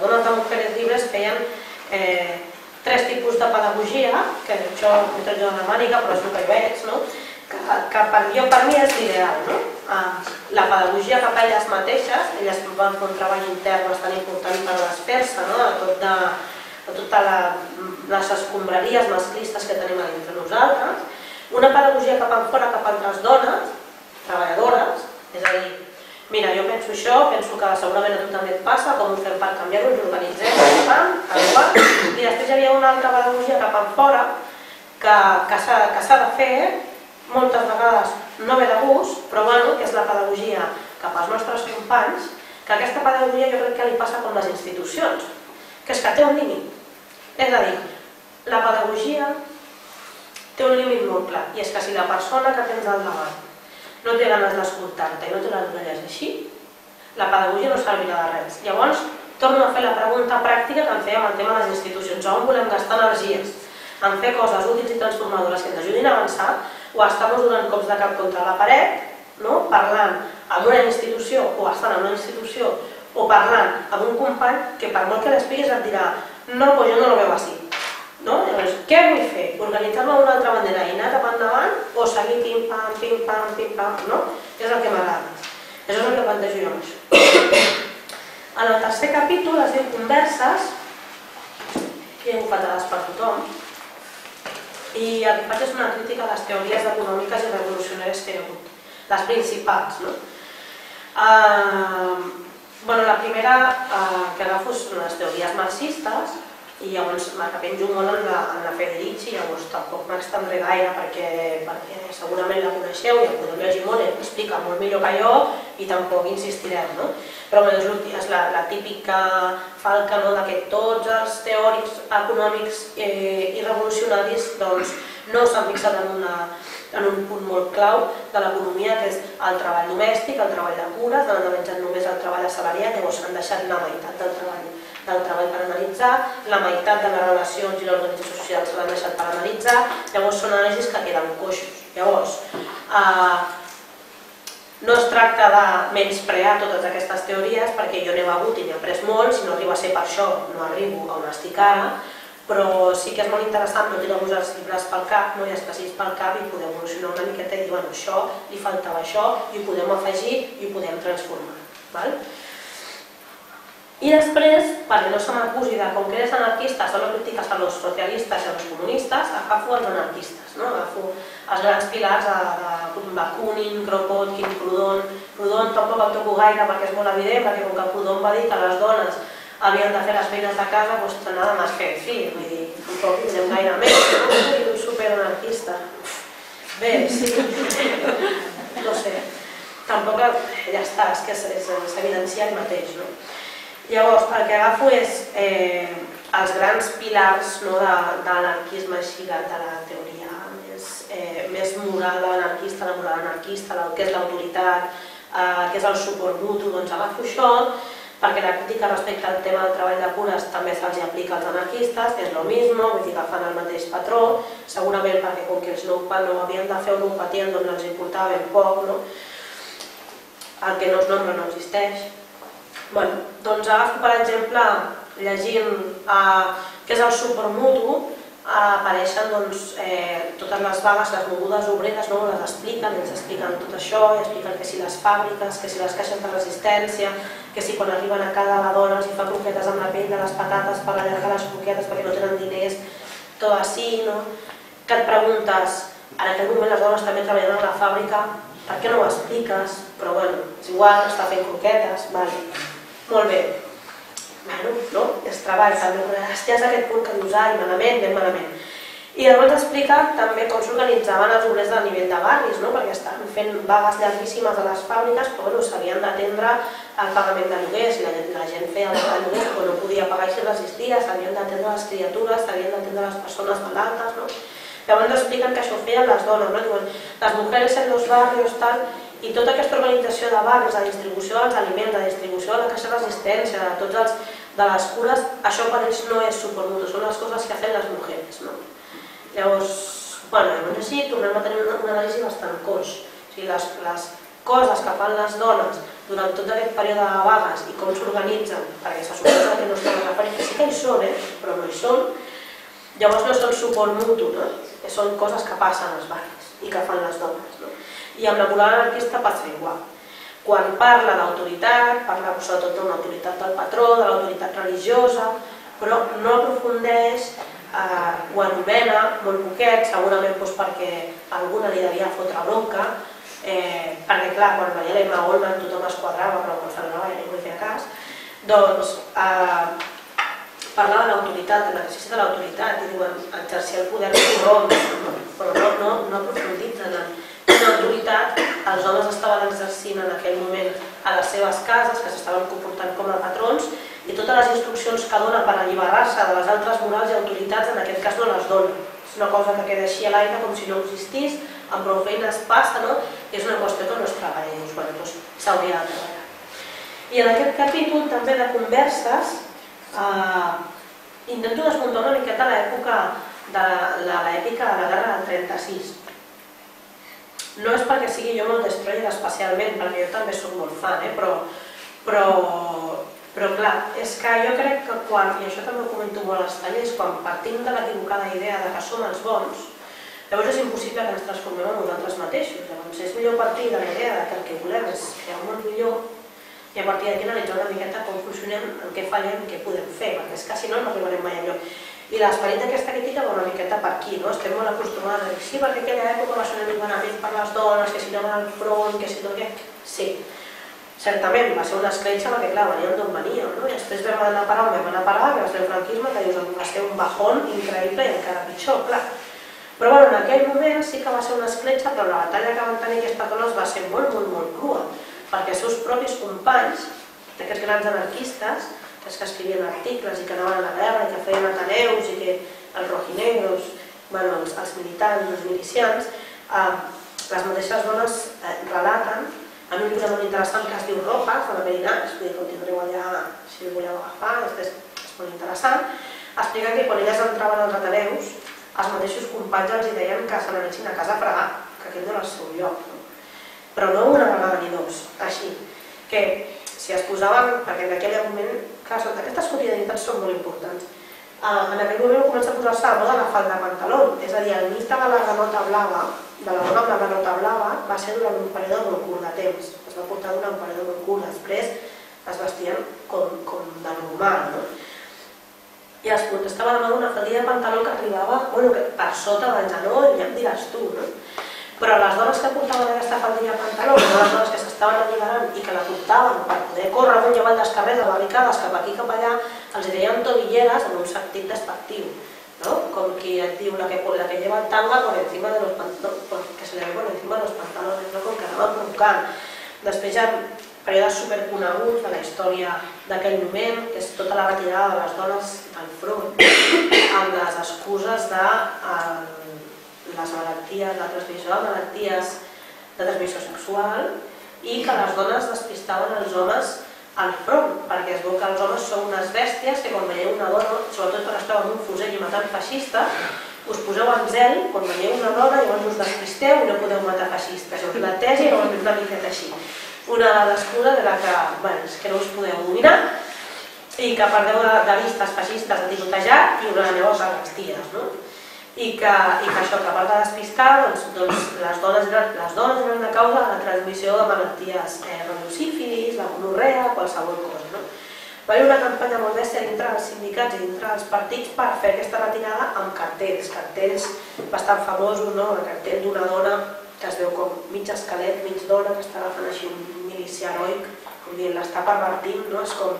dones de mujeres llibres feien eh, tres tipus de pedagogia, que això m'he tret jo de la màniga, però és el que jo veig, no? que, que per, mi és l'ideal. No? la pedagogia cap a elles mateixes, elles van fer un treball intern bastant important per desfer-se no? de, tot de, totes la, les escombraries masclistes que tenim a dintre nosaltres, una pedagogia cap enfora, cap a altres dones, treballadores, és a dir, mira, jo penso això, penso que segurament a tu també et passa, com ho fem per canviar-ho, ens organitzem, pam, pam, i després hi havia una altra pedagogia cap enfora que, que s'ha de fer, moltes vegades no ve de gust, però bueno, que és la pedagogia cap als nostres companys, que aquesta pedagogia jo crec que li passa com les institucions, que és que té un límit. És a dir, la pedagogia té un límit molt clar, i és que si la persona que tens al davant no té ganes d'escoltar-te i no té les orelles així, la pedagogia no servirà de res. Llavors, torno a fer la pregunta pràctica que em feia amb el tema de les institucions. On volem gastar energies? En fer coses útils i transformadores que ens ajudin a avançar o estar donant cops de cap contra la paret, no? parlant amb una institució o estant en una institució o parlant amb un company que per molt que l'expliquis et dirà no, pues jo no lo veo así. No? Llavors, què vull fer? Organitzar-me d'una altra manera i anar cap endavant o seguir pim-pam, pim-pam, pim-pam, no? És el que m'agrada. Això és el que plantejo jo amb això. En el tercer capítol es diu Converses, i he bufetades per tothom, i el que faig és una crítica a les teories econòmiques i revolucionàries que hi ha hagut, les principals. No? Uh, bueno, la primera uh, que agafo són les teories marxistes, i llavors m'arrepenjo molt en la, en la Federici, llavors tampoc m'extendré gaire perquè, perquè segurament la coneixeu i el podeu llegir molt, explica molt millor que jo i tampoc insistirem, no? Però bé, és la, la típica falca no, de que tots els teòrics econòmics eh, i revolucionaris doncs, no s'han fixat en, una, en un punt molt clau de l'economia, que és el treball domèstic, el treball de cures, han analitzat només el treball assalariat, llavors han deixat la meitat del treball del treball per analitzar, la meitat de les relacions i l'organització social se l'han deixat per analitzar, llavors són anàlisis que queden coixos. Llavors, eh, no es tracta de menysprear totes aquestes teories perquè jo n'he begut i n'he après molt, si no arriba a ser per això no arribo on estic ara, però sí que és molt interessant no tirar-vos els llibres pel cap, no hi espècies pel cap i podeu evolucionar una miqueta i dir, bueno, això, li faltava això, i ho podem afegir i ho podem transformar. Val? I després, perquè no se m'acusi de com que eres anarquista, solo crítiques a los socialistes i a los comunistes, agafo els anarquistes, no? agafo els grans pilars de, de Bakunin, Kropotkin, Proudhon. Proudhon tampoc el toco gaire perquè és molt evident, perquè com que Proudhon va dir que les dones havien de fer les feines de casa, doncs nada més que decir, vull dir, tampoc direm gaire més, no? Un superanarquista. Bé, sí, no sé, tampoc ja està, és que s'evidencia el mateix, no? Llavors, el que agafo és eh, els grans pilars no, de, de l'anarquisme així, de, de la teoria més, eh, més moral l'anarquista, la moral anarquista, el que és l'autoritat, eh, que és el suport mutu, doncs agafo això, perquè la crítica respecte al tema del treball de cures també se'ls aplica als anarquistes, és el mismo, vull dir que fan el mateix patró, segurament perquè com que els no, no havien de fer un patient doncs els importava ben poc, no? el que no es nombra no existeix, Bueno, doncs agafo, per exemple, llegint eh, què és el supermutu, eh, apareixen doncs, eh, totes les vagues, les mogudes obreres, no? les expliquen, ens expliquen tot això, i expliquen que si les fàbriques, que si les caixes de resistència, que si quan arriben a casa la dona els fa croquetes amb la pell de les patates per allargar les croquetes perquè no tenen diners, tot així, no? que et preguntes, en aquest moment les dones també treballen a la fàbrica, per què no ho expliques? Però bueno, és igual, està fent croquetes, vale. Molt bé. Bueno, no? Es treball també, però estàs a aquest punt que dius, ai, malament, ben malament. I llavors explica també com s'organitzaven els obrers del nivell de barris, no? perquè estan fent vagues llarguíssimes a les fàbriques, però bueno, s'havien d'atendre al pagament de lloguers, la, la gent feia el lloguer, però no podia pagar i si resistia, s'havien d'atendre les criatures, s'havien d'atendre les persones malaltes, no? Llavors expliquen que això feien les dones, no? Diuen, les mujeres en los barrios, tal, i tota aquesta organització de barris, de distribució dels aliments, de distribució de la caixa resistència, de tots els, de les cures, això per ells no és supermutu, són les coses que fan les mujeres. No? Llavors, bueno, llavors així tornem a tenir una, una anàlisi bastant coix. O sigui, les, les coses que fan les dones durant tot aquest període de vagues i com s'organitzen, perquè se suposa que no estan referint, que sí que hi són, eh? però no hi són, Llavors no són suport mutu, no? són coses que passen als barris i que fan les dones. No? I amb la moral anarquista passa igual. Quan parla d'autoritat, parla sobretot d'una autoritat del patró, de l'autoritat religiosa, però no aprofundeix, eh, ho anomena molt poquet, segurament doncs perquè alguna li devia fotre bronca, eh, perquè clar, quan veia l'Emma Goldman tothom es quadrava, però quan se l'anava ja ningú feia cas, doncs eh, parla de l'autoritat, de l'exercici de l'autoritat, i diuen exercir el poder tothom, però no, no, no aprofunditzen en quina autoritat els homes estaven exercint en aquell moment a les seves cases, que s'estaven comportant com a patrons, i totes les instruccions que dona per alliberar-se de les altres morals i autoritats, en aquest cas no les dona. És una cosa que queda així a l'aire com si no existís, amb prou feines passa, no? És una qüestió que no es treballa, doncs, bueno, doncs s'hauria de treballar. I en aquest capítol també de converses eh, intento desmuntar una miqueta l'època de l'èpica de la guerra del 36 no és perquè sigui jo molt destroyer especialment, perquè jo també sóc molt fan, eh? però, però, però clar, és que jo crec que quan, i això també ho comento molt als tallers, quan partim de l'equivocada idea de que som els bons, llavors és impossible que ens transformem en nosaltres mateixos. Llavors és millor partir de la idea de que el que volem és crear un món millor i a partir d'aquí analitzar una miqueta com funcionem, en què fallem, què podem fer, perquè és que si no no arribarem mai enlloc. I l'esperit d'aquesta crítica va una miqueta per aquí, no? Estem molt acostumats a dir, sí, perquè aquella època va ser un environament per les dones, que si no al front, que si no què... Sí, certament va ser una escletxa perquè, clar, veníem d'on veníem, no? I després vam anar a parar vam anar a parar, que va ser el franquisme, que dius, va ser un bajón increïble i encara pitjor, clar. Però bueno, en aquell moment sí que va ser una escletxa, però la batalla que van tenir aquestes dones va ser molt, molt, molt crua, perquè els seus propis companys, d'aquests grans anarquistes, els que escrivien articles i que anaven a la guerra i que feien ateneus i que els rojinegros, bueno, els, els militants, els milicians, eh, les mateixes dones eh, relaten en un llibre molt interessant que es diu Rojas, de la Merinats, vull dir que tindreu allà si el voleu agafar, és, és molt interessant, explica que quan elles entraven als ateneus, els mateixos companys els deien que se n'anessin a casa a fregar, que aquell no era el seu lloc. No? Però no una vegada ni dos, així. Que si es posaven, perquè en aquell moment, clar, aquestes quotidianitats són molt importants, uh, en aquell moment comença a posar-se a moda la falda de pantaló, és a dir, el mite de la granota blava, de la dona amb la granota blava, va ser durant un període molt curt de temps, es va portar durant un període molt curt, després es vestien com, com de normal, no? i es protestava de una faldilla de pantaló que arribava bueno, que per sota del genoll, ja em diràs tu, no? Però les dones que portaven aquesta faldilla pantaló, les dones que s'estaven alliberant i que la portaven per poder córrer amunt i avall dels carrers barricades cap aquí cap allà, els deien tobilleres en un sentit despectiu. ¿no? Com qui et diu la que, la que lleva el tanga por encima de los pantalones, que se le ve por encima de los pantalones, no? com que anava provocant. Després hi ha períodes superconeguts de la història d'aquell moment, que és tota la retirada de les dones del front, amb les excuses de el, les malalties, la transmissió de malalties de transmissió sexual i que les dones despistaven els homes al front, perquè es veu que els homes són unes bèsties que quan veieu una dona, sobretot quan esteu en un fusell i matant feixista, us poseu en zel, quan veieu una dona, llavors us despisteu i no podeu matar feixistes. És la tesi no una miqueta així. Una de les cures de la que, bueno, que no us podeu dominar i que perdeu de, de vista els feixistes a tirotejar i una aneu a les ties, no? I que, i que això, que a part de despistar, doncs, doncs les, dones eren, les dones eren la causa de la transmissió de malalties eh, sífilis, la gonorrea, qualsevol cosa. No? Va haver una campanya molt bèstia dintre dels sindicats i dintre dels partits per fer aquesta retirada amb cartells, cartells bastant famosos, no? el cartell d'una dona que es veu com mig esquelet, mig dona, que està agafant així un milicia heroic, com dient, l'està pervertint, no? és com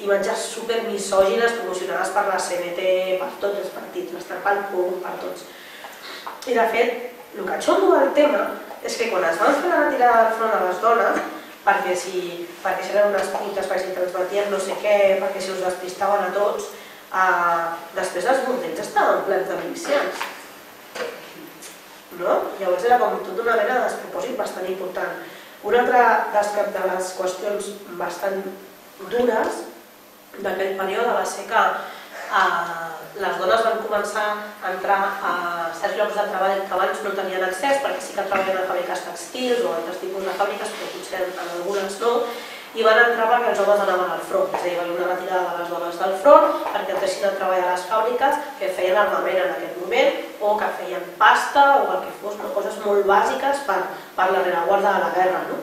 imatges super misògines promocionades per la CNT, per tots els partits, l'estrapar el punt per tots. I de fet, el que xondo del tema és que quan es van fer la retirada del front a les dones, perquè si, perquè si eren unes putes, perquè si transmetien no sé què, perquè si us despistaven a tots, eh, després els bordells estaven plens de milicians. No? Llavors era com tota una mena de despropòsit bastant important. Una altra de les qüestions bastant dures d'aquell període va ser que eh, les dones van començar a entrar a certs llocs de treball que abans no tenien accés perquè sí que treballaven a fàbriques textils o altres tipus de fàbriques, però potser en algunes no, i van entrar perquè els homes anaven al front, és a dir, va una retirada de les dones del front perquè deixin de treballar a les fàbriques que feien armament en aquest moment o que feien pasta o el que fos, coses molt bàsiques per, per la rereguarda de la guerra. No?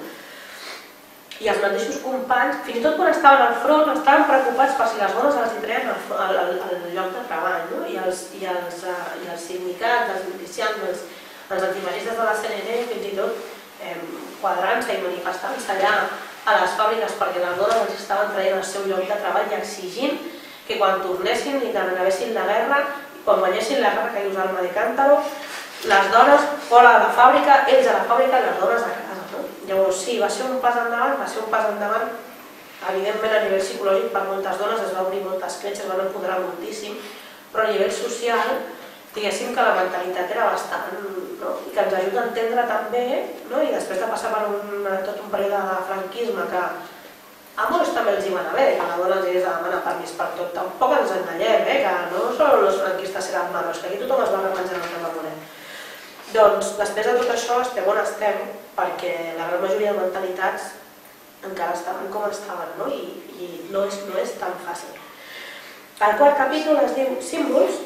I els mateixos companys, fins i tot quan estaven al front, estaven preocupats per si les dones els treien el, el, el, el lloc de treball. No? I, els, i, els, uh, I els sindicats, els milicians, els, els antifeixistes de la CNT, fins i tot eh, quadrant-se i manifestant-se allà a les fàbriques perquè les dones els estaven traient el seu lloc de treball i exigint que quan tornessin i que acabessin la guerra, quan guanyessin la guerra que hi usava el Medicàntaro, les dones fora de la fàbrica, ells a la fàbrica les dones a casa Llavors, sí, va ser un pas endavant, va ser un pas endavant, evidentment a nivell psicològic per moltes dones es va obrir moltes cletxes, es van empoderar moltíssim, però a nivell social, diguéssim que la mentalitat era bastant, no? i que ens ajuda a entendre també, no? i després de passar per un, tot un període de franquisme que a molts també els hi van haver, que la dona els hi de demanar permís per tot, tampoc ens enganyem, eh? que no són els franquistes eren malos, que aquí tothom es va remenjar el que va voler. Doncs després de tot això estem on estem perquè la gran majoria de mentalitats encara estaven com estaven no? I, i no, és, no és tan fàcil. El quart capítol es diu Símbols,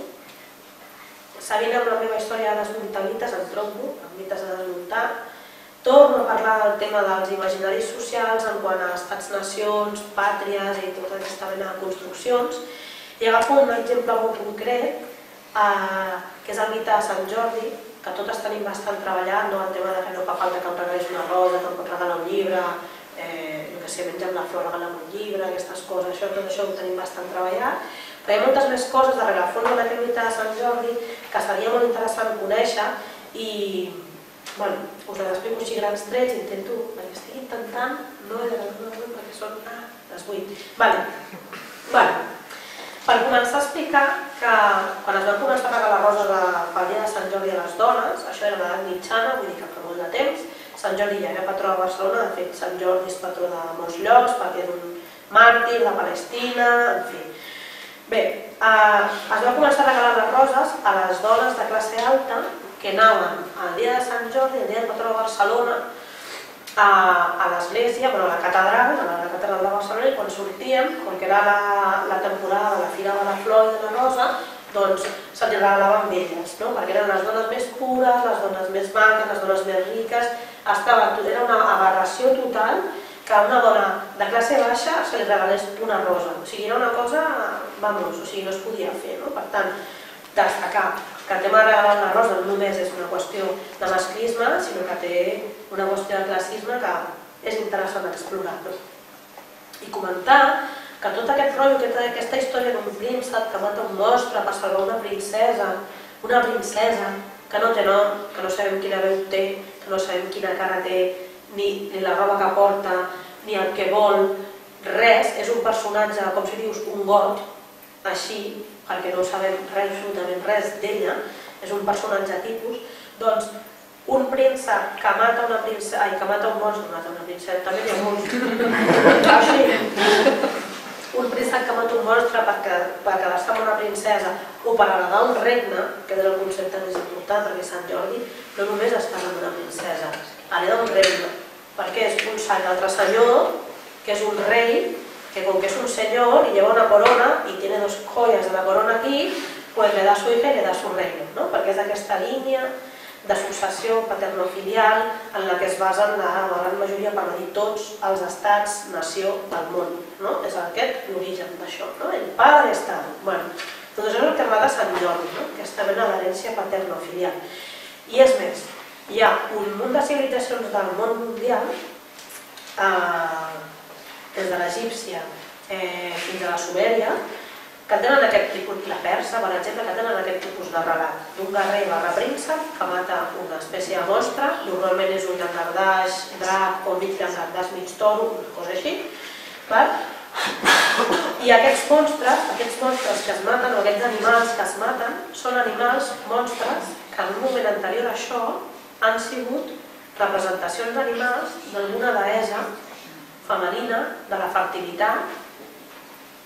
seguint amb la meva història de desmuntar mites, en tronco, amb mites a desmuntar, torno a parlar del tema dels imaginaris socials en quant a estats-nacions, pàtries i tota aquesta mena de construccions, i agafo un exemple molt concret, eh, que és el mite de Sant Jordi, que totes tenim bastant treballat, no? el tema de que no fa falta que em regalés una rosa, que em regalar un llibre, eh, que sé, mengem la flor, regalar un llibre, aquestes coses, això, tot això ho tenim bastant treballat. Però hi ha moltes més coses darrere el fons de la de Sant Jordi que seria molt interessant conèixer i bueno, us les explico així grans trets, intento, perquè estic intentant, no he de perquè són ah, les 8. Vale. Bueno, per començar a explicar que quan es van començar a regalar roses a, pel dia de Sant Jordi a les dones, això era l'edat mitjana, vull dir que per molt de temps, Sant Jordi ja era patró de Barcelona, de fet Sant Jordi és patró de molts llocs, perquè era un màrtir de Palestina, en fi. Bé, eh, es va començar a regalar les roses a les dones de classe alta que anaven el dia de Sant Jordi, el dia del patró de Barcelona, a, a l'església, bueno, a la catedral, a la catedral de Barcelona, i quan sortíem, com que era la, la temporada de la Fira de la Flor i de la Rosa, doncs se'ls regalava amb elles, no? perquè eren les dones més pures, les dones més maques, les dones més riques, estava, era una aberració total que a una dona de classe baixa se li regalés una rosa, o sigui, era una cosa, vamos, o sigui, no es podia fer, no? per tant, destacar que el tema de regalar una rosa no només és una qüestió de masclisme, sinó que té una qüestió de classisme que és interessant explorar. No? I comentar que tot aquest rotllo, aquesta, aquesta història d'un príncep que mata un monstre per salvar una princesa, una princesa que no té nom, que no sabem quina veu té, que no sabem quina cara té, ni, ni la roba que porta, ni el que vol, res, és un personatge, com si dius, un got, així, perquè no sabem res, absolutament res d'ella, és un personatge tipus, doncs un príncep que mata una princesa, ai, que mata un monstre, mata una princesa, també hi ha molts. Així, un príncep que mata un monstre perquè, per quedar-se amb una princesa o per agradar un regne, que és el concepte més important, perquè Sant Jordi no només es casa amb una princesa, hereda un regne, perquè és un sant altre senyor, que és un rei, que com que es un senyor y lleva una corona y tiene dos joyas de la corona aquí, pues le da su hija y le da su reino, no? perquè és aquesta línia successió paternofilial en la que es basen la, la gran majoria, per no dir tots, els estats, nació del món. No? És aquest l'origen d'això, no? el pare d'estat. Bueno, doncs és el que va Sant Jordi, no? aquesta mena d'herència paternofilial. I és més, hi ha un munt de civilitzacions del món mundial eh, des de l'egípcia eh, fins a la Sumèria, que tenen aquest tipus, la persa, per exemple, que tenen aquest tipus de relat d'un guerrer barra príncep que mata una espècie de mostra, normalment és un llangardaix, drac o mig llangardaix, mig toro, una cosa així? I aquests monstres, aquests monstres que es maten, o aquests animals que es maten, són animals, monstres, que en un moment anterior a això han sigut representacions d'animals d'alguna deessa femenina de la fertilitat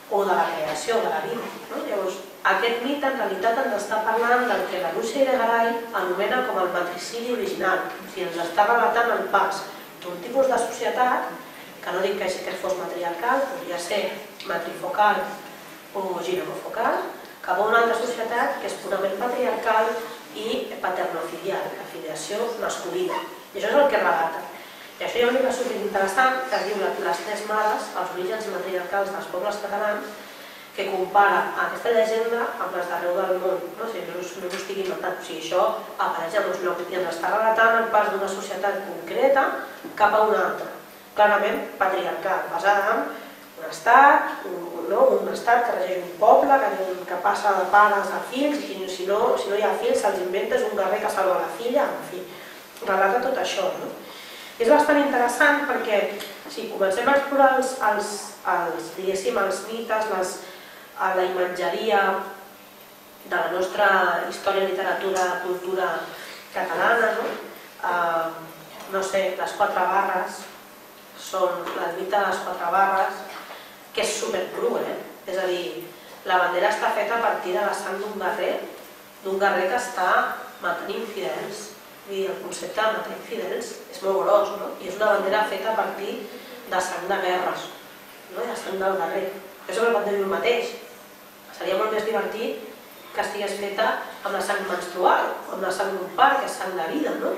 o de la creació de la vida. No? Llavors, aquest mite en realitat ens està parlant del que la Lúcia de Garay anomena com el matricidi original. O sigui, ens està relatant el pas d'un tipus de societat que no dic que sí que fos matriarcal, podria ser matrifocal o ginecofocal, cap a una altra societat que és purament patriarcal i paternofilial, la filiació masculina. I això és el que relata. I això hi ha un llibre superinteressant que diu Les tres mares, els orígens matriarcals dels pobles catalans, que compara aquesta llegenda amb les d'arreu del món. No? O sigui, no, no ho estigui inventant. O sigui, això apareix en uns llocs i ens està relatant el pas d'una societat concreta cap a una altra. Clarament patriarcal, basada en un estat, un, no? un estat que regeix un poble, que, que passa de pares a fills, i si no, si no hi ha fills se'ls inventa un guerrer que salva la filla, en fi, relata tot això. No? És bastant interessant perquè si comencem a explorar els, els, els, diguéssim, els mites, les, a la imatgeria de la nostra història, literatura, cultura catalana, no? Uh, no sé, les quatre barres són la lluita de les quatre barres, que és supercru, eh? És a dir, la bandera està feta a partir de la sang d'un guerrer, d'un guerrer que està matant infidels. I el concepte de matar infidels és molt gros, no? I és una bandera feta a partir de sang de guerres, no? De sang del guerrer. Això és el bandera el mateix. Seria molt més divertit que estigués feta amb la sang menstrual, amb la sang d'un pare, que és sang de vida, no?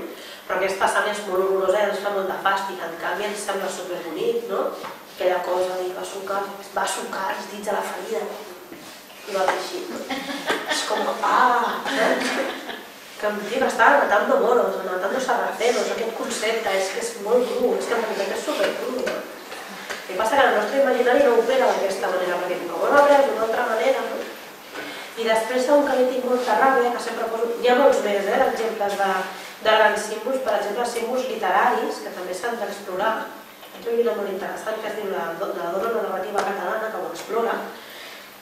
Però aquesta sang és molt horrorosa i ens fa molt de fàstic, en canvi ens sembla superbonic, no? Aquella cosa de va sucar, va sucar els dits a la ferida, i va així. És com, ah, no? Dic, està matando moros, matando sarracenos, aquest concepte, és que és molt cru, és que en realitat és supercru, no? El que passa que el nostre imaginari no opera d'aquesta manera, perquè com ho après d'una altra manera? I després un que li tinc molta ràbia, que sempre poso... Hi ha molts més, eh, exemples de, de grans símbols, per exemple, símbols literaris, que també s'han d'explorar. Hi ha un llibre molt interessant que es diu La, la dona narrativa catalana, que ho explora,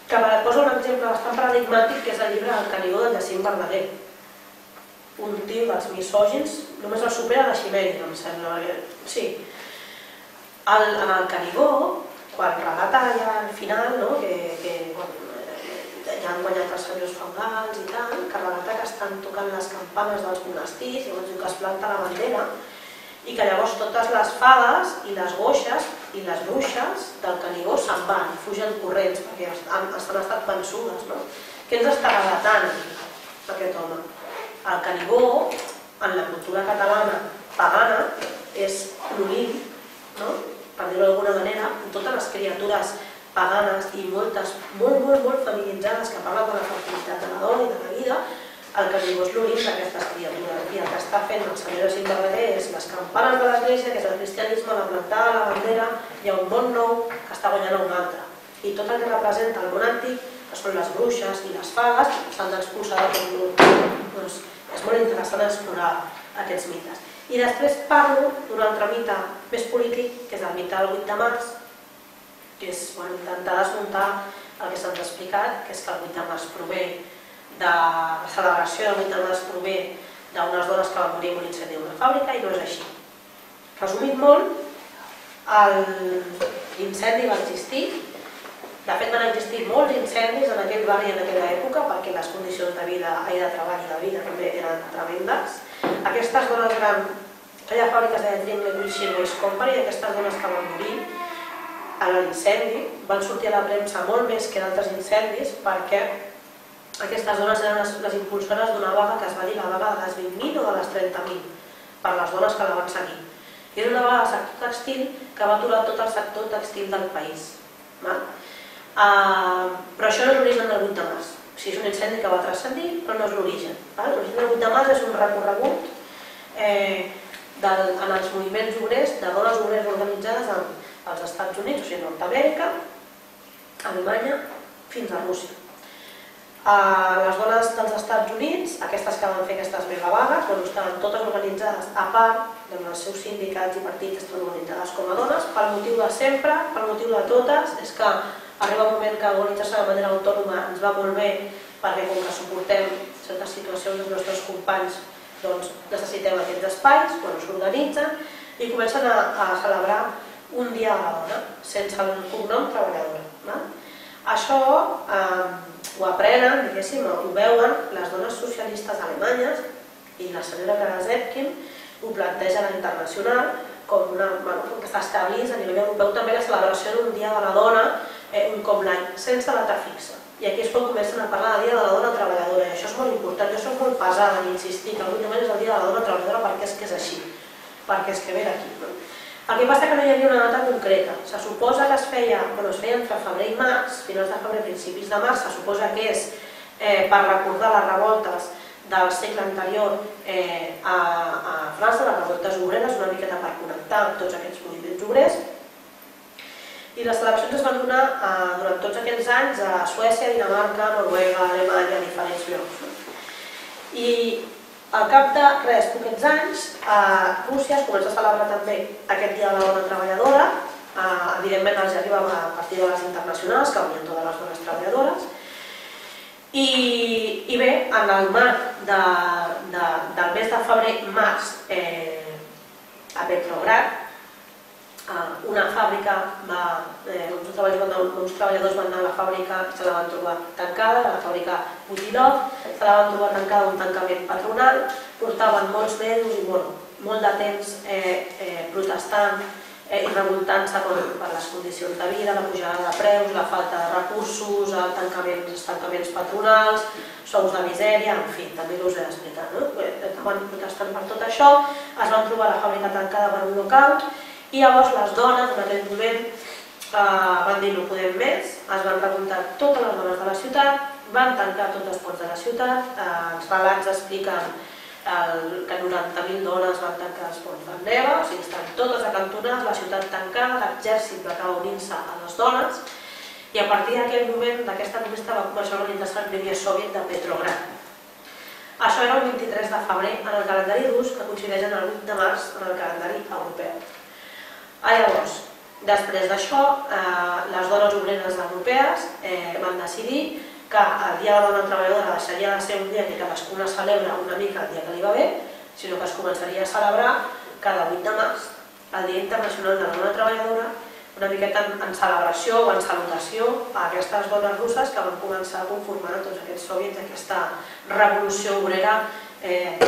que posa un exemple bastant paradigmàtic, que és el llibre El Canigó de Jacint Verdaguer. Un tio dels misògins, només el supera la Ximènia, em sembla. Sí. El, en el Canigó, quan relata ja al final, no, que, que quan, ja han guanyat els senyors feudals i tal, que relata que estan tocant les campanes dels monestirs, i llavors diu que es planta la bandera, i que llavors totes les fades i les goixes i les bruixes del Canigó se'n van, fugen corrents, perquè han, han estat vençudes. No? Què ens està relatant aquest home? El Canigó, en la cultura catalana pagana, és l'olim, no? per dir-ho d'alguna manera, totes les criatures paganes i moltes, molt, molt, molt feminitzades que parlen de la fertilitat de la dona i de la vida, el que diu és l'origen d'aquestes criatures. I el que està fent el senyor de Cintarreguer és les campanes de l'església, que és el cristianisme, la plantada, la bandera, hi ha un món nou que està guanyant un altre. I tot el que representa el món antic, que són les bruixes i les fades, s'han d'expulsar d'aquest món. Doncs és molt interessant explorar aquests mites. I després parlo d'un altre mite més polític, que és el mite del 8 de març, que és bueno, intentar desmuntar el que se'ns ha explicat, que és que el 8 de març prové de la celebració del 8 de març prové d'unes dones que van morir en un incendi d'una fàbrica i no és així. Resumit molt, l'incendi va existir, de fet van existir molts incendis en aquell barri en aquella època perquè les condicions de vida i de treball i de vida també eren tremendes. Aquestes dones gran, aquella fàbrica es deia Tringle Wilshire Waste Company i aquestes dones que van morir a l'incendi van sortir a la premsa molt més que d'altres incendis perquè aquestes dones eren les, les impulsores d'una vaga que es va dir la vaga de les 20.000 o de les 30.000 per les dones que la van seguir. I era una vaga del sector textil que va aturar tot el sector textil del país. Val? Uh, però això no és l'origen del 8 de març. O sigui, és un incendi que va transcendir, però no és l'origen. L'origen del 8 de març és un recorregut eh, del, en els moviments obrers de dones obreres organitzades en, als Estats Units, o sigui, Nord-Amèrica, Alemanya, fins a Rússia. Uh, les dones dels Estats Units, aquestes que van fer aquestes megavagues, bueno, estaven totes organitzades a part doncs els seus sindicats i partits estan organitzades com a dones, pel motiu de sempre, pel motiu de totes, és que arriba un moment que organitzar-se de manera autònoma ens va molt bé, perquè com que suportem certes situacions dels nostres companys, doncs necessitem aquests espais, quan s'organitzen, i comencen a, a celebrar un dia a la dona, sense el cognom treballadora. No? Això eh, ho aprenen, diguéssim, ho veuen les dones socialistes alemanyes i la senyora Clara Zetkin ho planteja a la internacional com, una, bueno, que està establís a nivell europeu també la celebració d'un dia de la dona eh, un cop l'any, sense data fixa. I aquí és quan comencen a parlar del dia de la dona treballadora, i això és molt important. Jo soc molt pesada en insistir que el 8 de maig és el dia de la dona treballadora perquè és que és així, perquè és que ve d'aquí. El que passa que no hi havia una data concreta. Se suposa que es feia, bueno, es feia entre febrer i març, finals de febrer, principis de març, se suposa que és eh, per recordar les revoltes del segle anterior eh, a, a França, les revoltes obreres, una miqueta per connectar tots aquests moviments obrers. I les celebracions es van donar eh, durant tots aquells anys a Suècia, Dinamarca, Noruega, Alemanya, diferents llocs. I al cap de res, poquets anys, a Rússia es comença a celebrar també aquest dia de la dona treballadora. Eh, evidentment els arriba a partir de les internacionals, que haurien totes les dones treballadores, i, I bé, en el marc de, de, del mes de febrer-març eh, a Petrograd, eh, una fàbrica, va, eh, uns, treballadors, treballadors van anar a la fàbrica, se la van trobar tancada, la fàbrica Putilov, se la van trobar tancada un tancament patronal, portaven molts mesos i bueno, molt de temps eh, eh, protestant eh, i revoltant-se per, per les condicions de vida, la pujada de preus, la falta de recursos, els tancaments patronals, sous de misèria, en fi, també us he d'explicar. No? Quan protestant per tot això, es van trobar la fàbrica tancada per un lockout i llavors les dones en aquell moment eh, van dir no podem més, es van preguntar totes les dones de la ciutat, van tancar tots els ports de la ciutat, eh, els relats expliquen el, que 90.000 dones van tancar els ponts d'Andeva, o sigui, estan totes acantonades, la ciutat tancada, l'exèrcit va acabar unint-se a les dones, i a partir d'aquell moment, d'aquesta conquesta, va començar a organitzar el primer soviet de Petrograd. Això era el 23 de febrer en el calendari rus, que coincideix en el 8 de març en el calendari europeu. Ah, llavors, després d'això, eh, les dones obreres europees eh, van decidir que el dia de la dona treballadora deixaria de ser un dia que cadascuna celebra una mica el dia que li va bé, sinó que es començaria a celebrar cada 8 de març, el Dia Internacional de la Dona Treballadora, una miqueta en, celebració o en salutació a aquestes dones russes que van començar a conformar tots aquests soviets, aquesta revolució obrera eh,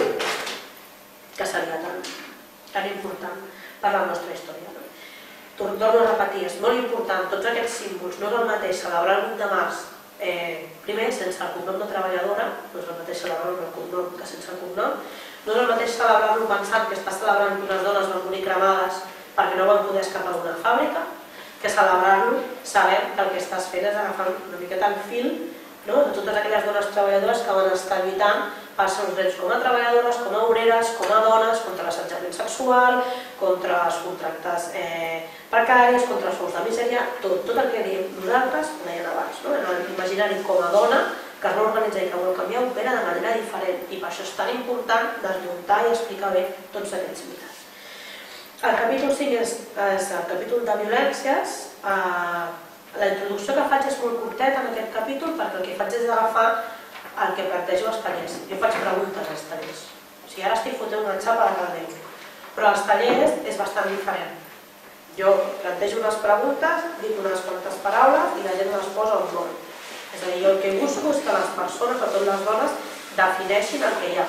que seria tan, tan important per la nostra història. No? Torno a repetir, és molt important, tots aquests símbols, no és el mateix celebrar el 8 de març eh, primer, sense el cognom de treballadora, no és el mateix celebrar-lo el cognom que sense el cognom, no és el mateix celebrar-lo pensant que està celebrant que unes dones van morir cremades perquè no van poder escapar d'una fàbrica, que celebrar-lo sabent que el que estàs fent és agafar una miqueta el fil no? de totes aquelles dones treballadores que van estar lluitant pels seus drets com a treballadores, com a obreres, com a dones, contra l'assetjament sexual, contra els contractes eh, precaris, contra els sous de misèria, tot, tot el que diem nosaltres, ho deien abans, no? en l'imaginari com a dona, que es vol organitzar i que vol canviar, opera de manera diferent i per això és tan important desmuntar i explicar bé tots aquests mites. El capítol 5 és, és el capítol de violències. Eh, la introducció que faig és molt curteta en aquest capítol perquè el que faig és agafar el que plantejo als tallers. Jo faig preguntes als tallers. O sigui, ara estic fotent una xapa de cada Déu. Però als tallers és bastant diferent. Jo plantejo unes preguntes, dic unes quantes paraules i la gent les posa on vol. És a dir, jo el que busco és que les persones, sobretot les dones, defineixin el que hi ha.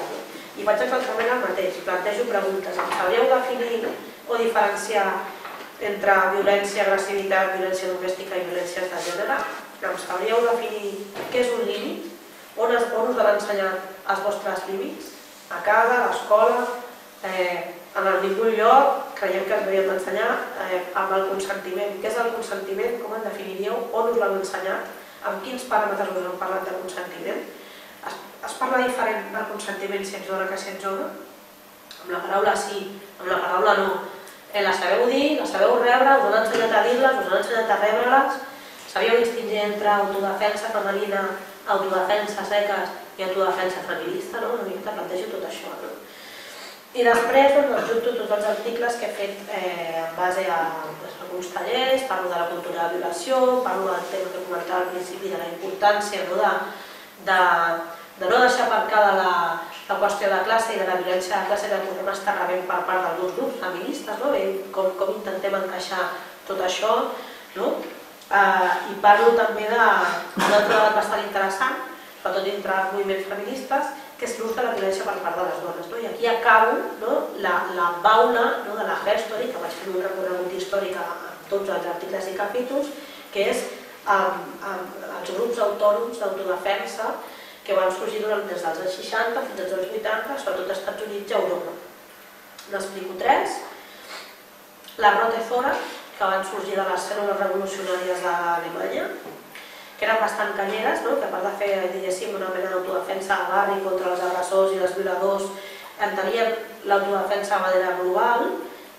I faig exactament el mateix, plantejo preguntes. Em sabríeu definir o diferenciar entre violència, agressivitat, violència domèstica i violències de gènere? Em sabríeu definir què és un límit? On, us han ensenyat els vostres límits? A casa, a l'escola, eh, en algun lloc creiem que ens havíem d'ensenyar eh, amb el consentiment. Què és el consentiment? Com el definiríeu? On us l'han ensenyat? Amb quins paràmetres us han parlat de consentiment? Es, es parla diferent del consentiment si ets dona que si ets home? Amb la paraula sí, amb la paraula no. Eh, la sabeu dir, la sabeu rebre, us han ensenyat a dir-les, us han ensenyat a rebre-les, sabíeu distingir entre autodefensa femenina, autodefensa seques i autodefensa feminista, no? Una mica plantejo tot això. No? I després doncs, adjunto tots els articles que he fet eh, en base a doncs, alguns tallers, parlo de la cultura de violació, parlo del tema que comentava al principi de la importància no, de, de, de no deixar aparcada la, la qüestió de classe i de la violència de classe que podem estar rebent per part dels dos grups feministes, no? Com, com intentem encaixar tot això, no? Eh, I parlo també d'un altre debat bastant interessant, sobretot dintre dels moviments feministes, que és l'ús de la violència per part de les dones. No? I aquí acabo no? la, la baula no? de la Herstory, que vaig fer un recorregut històric a, tots els articles i capítols, que és um, um, els grups autònoms d'autodefensa que van sorgir durant des dels anys 60 fins als anys 80, sobretot als Estats Units i Europa. N'explico tres. La Rote Zora, que van sorgir de les cèl·lules revolucionàries d'Alemanya, que eren bastant canyeres, no? que a part de fer una mena d'autodefensa a barri contra els agressors i els violadors, entenien l'autodefensa de manera global,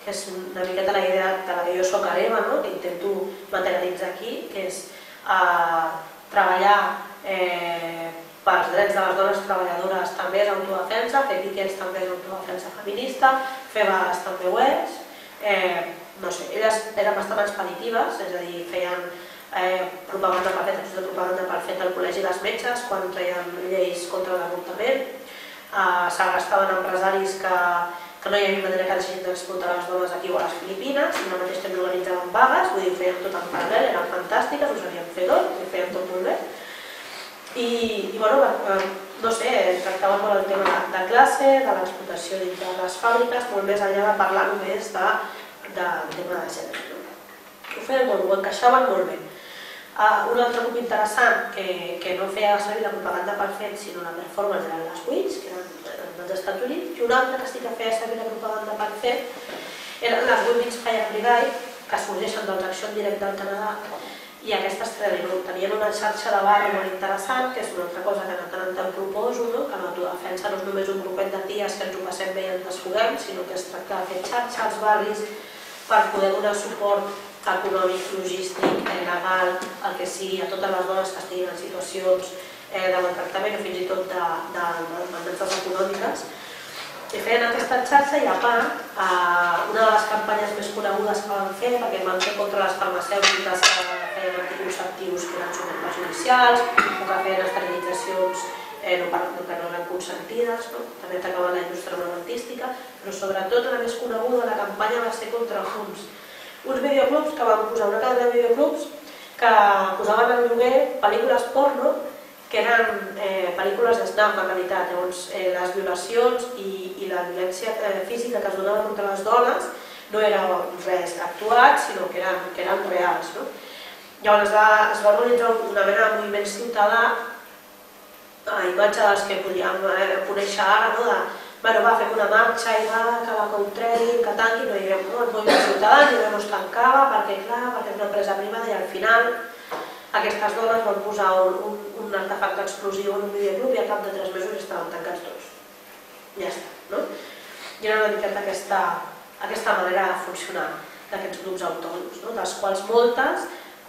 que és una miqueta la idea de la que jo soc hereva, no? que intento materialitzar aquí, que és eh, treballar eh, pels drets de les dones treballadores també és autodefensa, fer piquets també és autodefensa feminista, fer vagues també ho és, eh, no sé, elles eren bastant expeditives, és a dir, feien eh, propaganda per fet, de propaganda per fet al Col·legi dels Metges quan treien lleis contra l'avortament, eh, s'agastaven empresaris que, que no hi havia manera que deixessin d'explotar les dones aquí o a les Filipines, i al mateix temps organitzaven vagues, vull dir, feien tot en paral·lel, eren fantàstiques, ho sabien fer tot, ho feien tot molt bé. I, i bueno, eh, no sé, tractaven molt el tema de classe, de l'explotació dintre de les fàbriques, molt més enllà de parlar només de, de, de tema de gènere. Ho feien molt, ho encaixaven molt bé. Uh, un altre grup interessant que, que no feia servir la propaganda per fet, sinó la performance, eren les WITs, que eren dels Estats Units, i un altre que sí que feia servir la propaganda per fet eren les Women's Fire Brigade, que sorgeixen Acció en Directe al Canadà, i aquestes tenien una xarxa de barri molt interessant, que és una altra cosa que de tant en tant proposo, no? que l'autodefensa no és només un grupet de ties que ens ho passem bé i ens desfoguem, sinó que es tracta de fer xarxa als barris per poder donar suport econòmic, logístic, eh, legal, el que sigui, a totes les dones que estiguin en situacions eh, de maltractament o fins i tot de, de, de econòmiques. I feien aquesta xarxa i a part, eh, una de les campanyes més conegudes que van fer, perquè van fer contra les farmacèutiques que feien anticonceptius que eren superperjudicials o que feien esterilitzacions eh, que no eren consentides, també atacava la indústria armamentística, però sobretot la més coneguda la campanya va ser contra Junts, uns videoclubs que van posar una cadena de videoclubs que posaven en lloguer pel·lícules porno que eren eh, pel·lícules d'estamp en realitat. Llavors, eh, les violacions i, i la violència eh, física que es donava contra les dones no era res actuat, sinó que eren, que eren reals. Llavors es va organitzar una mena de moviment ciutadà a imatge dels que podíem eh, conèixer ara, no? de bueno, va, fem una marxa i va, que va ho treguin, que tanquin, no hi havia no, el ciutadans, i no es tancava, perquè clar, perquè és una empresa privada i al final aquestes dones van posar un, un, un artefacte explosiu en un videoclub i al cap de tres mesos estaven tancats tots. Ja està, no? I era una miqueta aquesta, aquesta manera de funcionar d'aquests grups autònoms, no? dels quals moltes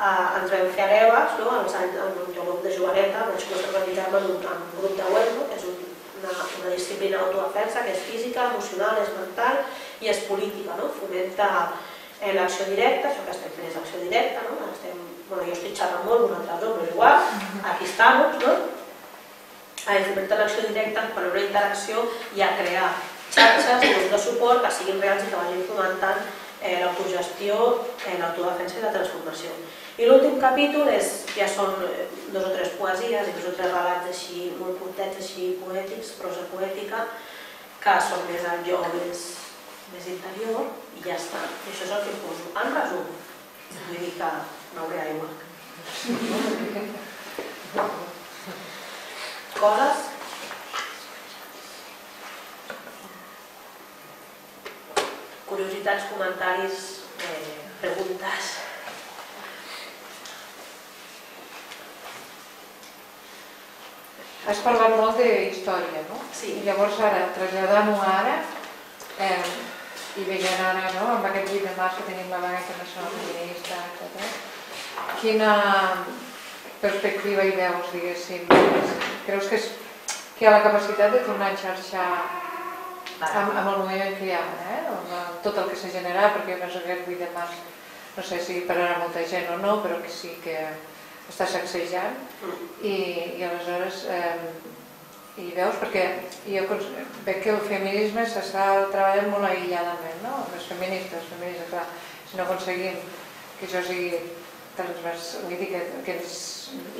eh, ens vam fer hereves, no? als anys, en un grup de joveneta, vaig començar a organitzar-me en, un, en un grup de web, no? que és un una, una disciplina d'autodefensa que és física, emocional, és mental i és política, no? fomenta eh, l'acció directa, això que estem fent és l'acció directa, no? estem, bueno, jo estic xerrant molt d'un altre però és igual, aquí estem, no? Eh, fomenta l'acció directa per una interacció i a crear xarxes de suport que siguin reals i que vagin fomentant eh, l'autogestió, eh, l'autodefensa i la transformació. I l'últim capítol és, ja són eh, dos o tres poesies i dos o tres relats així, molt curtets, així poètics, prosa poètica, que són més al jo, més, més interior, i ja està. I això és el que poso. En resum, vull dir que beuré aigua. Coses curiositats, comentaris, eh, preguntes. Has parlat molt d'història, no? Sí. I llavors ara, traslladant-ho ara, eh, i veient ara, no?, amb aquest 8 de març que tenim la vaga internacional feminista, etc. Quina perspectiva hi veus, diguéssim? Creus que, és, que hi ha la capacitat de tornar a xarxar amb, amb el moviment que hi ha, eh? amb tot el que s'ha generat, perquè jo penso que aquest 8 de març, no sé si pararà molta gent o no, però que sí que està sacsejant i, i aleshores eh, i veus, perquè jo veig que el feminisme s'està treballant molt aïlladament, no? Les feministes, feministes, clar, si no aconseguim que això sigui transvers, vull dir que, que ens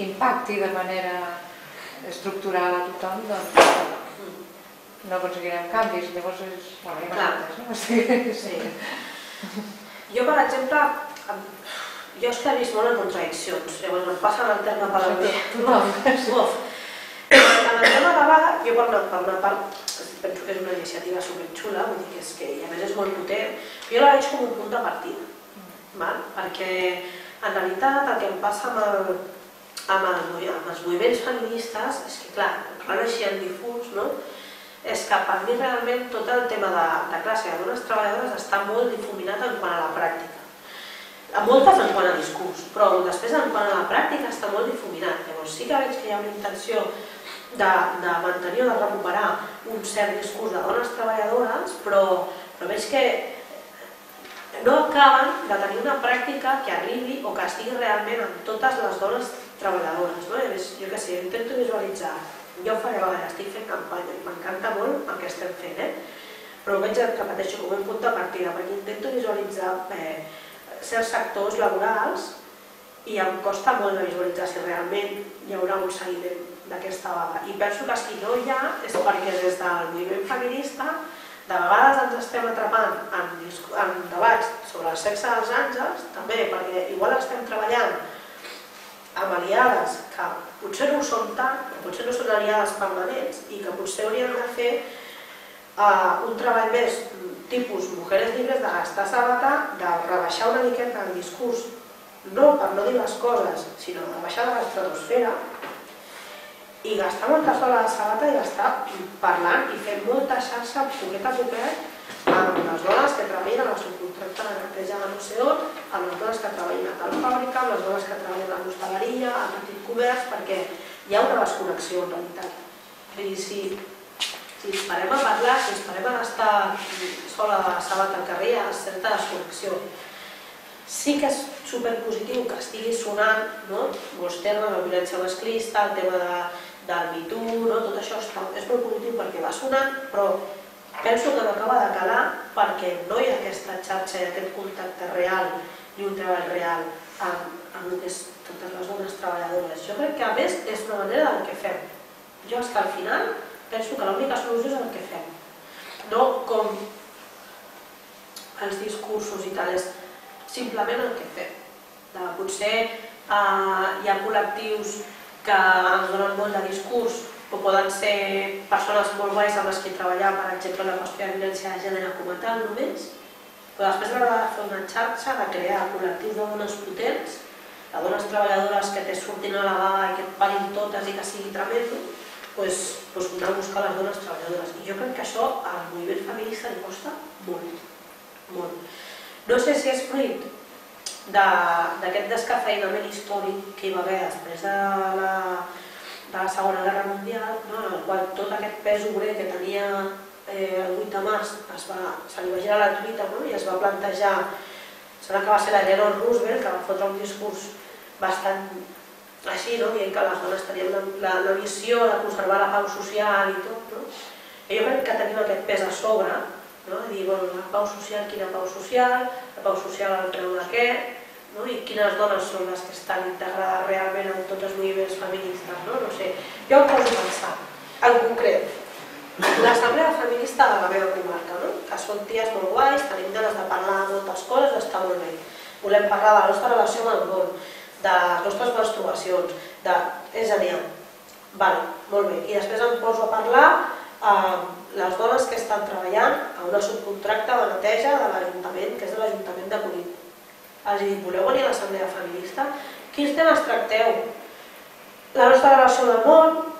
impacti de manera estructurar a tothom, doncs no aconseguirem canvis. Llavors és... Bueno, Clar. no no? O sigui, Sí. Jo, per exemple, em- jo és que he vist molt en contradiccions, llavors em passen el terme per al. Uf. En el tema de vaga, jo per una, per una part penso que és una iniciativa superxula, vull dir que és que i a més és molt potent, jo la veig com un punt de partida, val? perquè en realitat el que em passa amb, el, amb, el, amb els moviments feministes és que, clar, parlant així en difús, no? és que per mi realment tot el tema de, de classe de dones treballadores està molt difuminat en quant a la pràctica. A moltes en quant a discurs, però després en quant a la pràctica està molt difuminat. Llavors sí que veig que hi ha una intenció de, de mantenir o de recuperar un cert discurs de dones treballadores, però, però veig que no acaben de tenir una pràctica que arribi o que estigui realment amb totes les dones treballadores. No? A més, jo què sé, jo intento visualitzar, jo faré vegades, estic fent campanya i m'encanta molt el que estem fent, eh? però veig, repeteixo, com un punt de partida, perquè intento visualitzar eh, certs sectors laborals i em costa molt de visualitzar si realment hi haurà un seguiment d'aquesta vaga. I penso que si no hi ha és perquè des del moviment feminista de vegades ens estem atrapant en, en debats sobre el sexe dels àngels, també perquè igual estem treballant amb aliades que potser no ho són tant, que potser no són aliades permanents i que potser hauríem de fer uh, un treball més tipus mujeres llibres de gastar sabata, de rebaixar una miqueta el discurs, no per no dir les coses, sinó de baixar de l'estratosfera i gastar molta sola de sabata i estar parlant i fent molta xarxa poquet a poquet amb les dones que treballen a la subcontracta de neteja de no sé on, amb les dones que treballen a tal fàbrica, amb les dones que treballen a l'hostaleria, al petit comerç, perquè hi ha una desconnexió en realitat. I si, si ens parem a parlar, si ens parem a gastar sola de sabata al carrer, hi ha certa desconnexió. Sí que és superpositiu que estigui sonant no? molts termes, la violència masclista, el tema de, del Too, no? tot això està, és molt positiu perquè va sonant, però penso que no acaba de calar perquè no hi ha aquesta xarxa i aquest contacte real i un treball real amb, amb el que és totes les dones treballadores. Jo crec que a més és una manera del que fem. Jo és que al final penso que l'única solució és el que fem. No com els discursos i tal, és simplement el que fem. De, potser eh, hi ha col·lectius que ens donen molt de discurs o poden ser persones molt guais amb les que treballar, per exemple, la qüestió de violència de gènere com a tal només, però després de fer una xarxa de crear col·lectius de dones potents, de dones treballadores que te surtin a la vaga i que et parin totes i que sigui tremendo, doncs, doncs anar a buscar les dones treballadores. I jo crec que això al moviment feminista li costa molt, molt. No sé si és fruit d'aquest descafeinament històric que hi va haver després de la, de la Segona Guerra Mundial, no? en el qual tot aquest pes obrer que tenia eh, el 8 de març es va, se li va girar la truita no? i es va plantejar, sembla que va ser l'Eleanor Roosevelt que va fotre un discurs bastant així, no? dient que les dones tenien la, la, la missió de conservar la pau social i tot. No? I jo crec que tenim aquest pes a sobre, no? de dir, bueno, la pau social, quina pau social, la pau social al preu de què, no? i quines dones són les que estan integrades realment en tots els moviments feministes, no? No sé, jo em poso pensar, en concret, l'assemblea feminista de la meva comarca, no? que són ties molt guais, tenim ganes de parlar de moltes coses, està molt bé. Volem parlar de la nostra relació amb el món, de les nostres menstruacions, de... és genial. Vale, molt bé. I després em poso a parlar amb les dones que estan treballant a una subcontracta de neteja de l'Ajuntament, que és de l'Ajuntament de Cunit. Els dic, voleu venir a l'assemblea feminista? Quins temes tracteu? La nostra relació amb el món,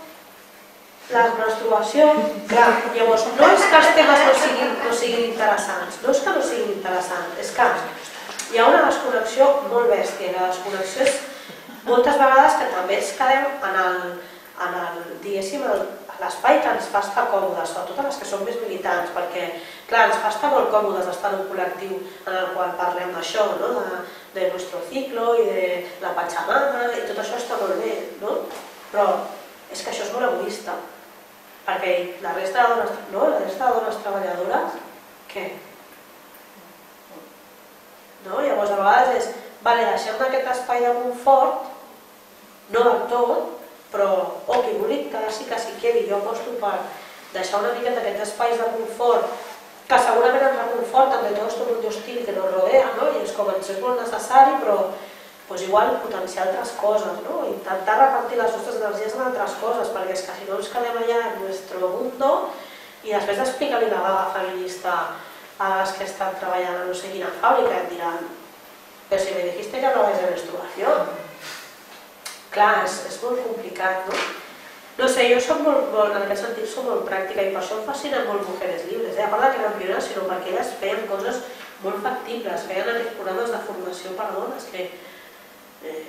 les menstruacions... Clar, llavors, no és que els temes no siguin, no siguin interessants, no és que no siguin interessants, és que hi ha una desconnexió molt bèstia, la desconnexió és moltes vegades que també ens quedem en el, en el diguéssim, l'espai que ens fa estar còmodes, sobretot les que són més militants, perquè, clar, ens fa estar molt còmodes estar en un col·lectiu en el qual parlem d'això, no? de, de nostre ciclo i de la Pachamama, i tot això està molt bé, no? Però és que això és molt egoista, perquè la resta de dones, no? la resta de dones treballadores, què? No? Llavors, a vegades és, vale, deixem aquest espai de confort, no del tot, però, o qui vulgui quedar-s'hi que s'hi quedi, jo aposto per deixar una miqueta aquests espais de confort que segurament ens reconforten de tot este mundo hostil que nos rodea, no? i és com ens és molt necessari, però pues igual potenciar altres coses, no? intentar repartir les nostres energies en altres coses, perquè és que si no ens quedem allà en nostre mundo i després explicar-li la vaga feminista a les que estan treballant a no sé quina fàbrica et diran però si me dijiste que vais de menstruació. Clar, és, és molt complicat, no? No sé, jo soc molt, molt, en aquest sentit soc molt pràctica i per això em fascinen molt Mujeres Libres, eh? a part de que eren pioneres, sinó perquè elles feien coses molt factibles, feien aquests programes de formació per dones que, eh,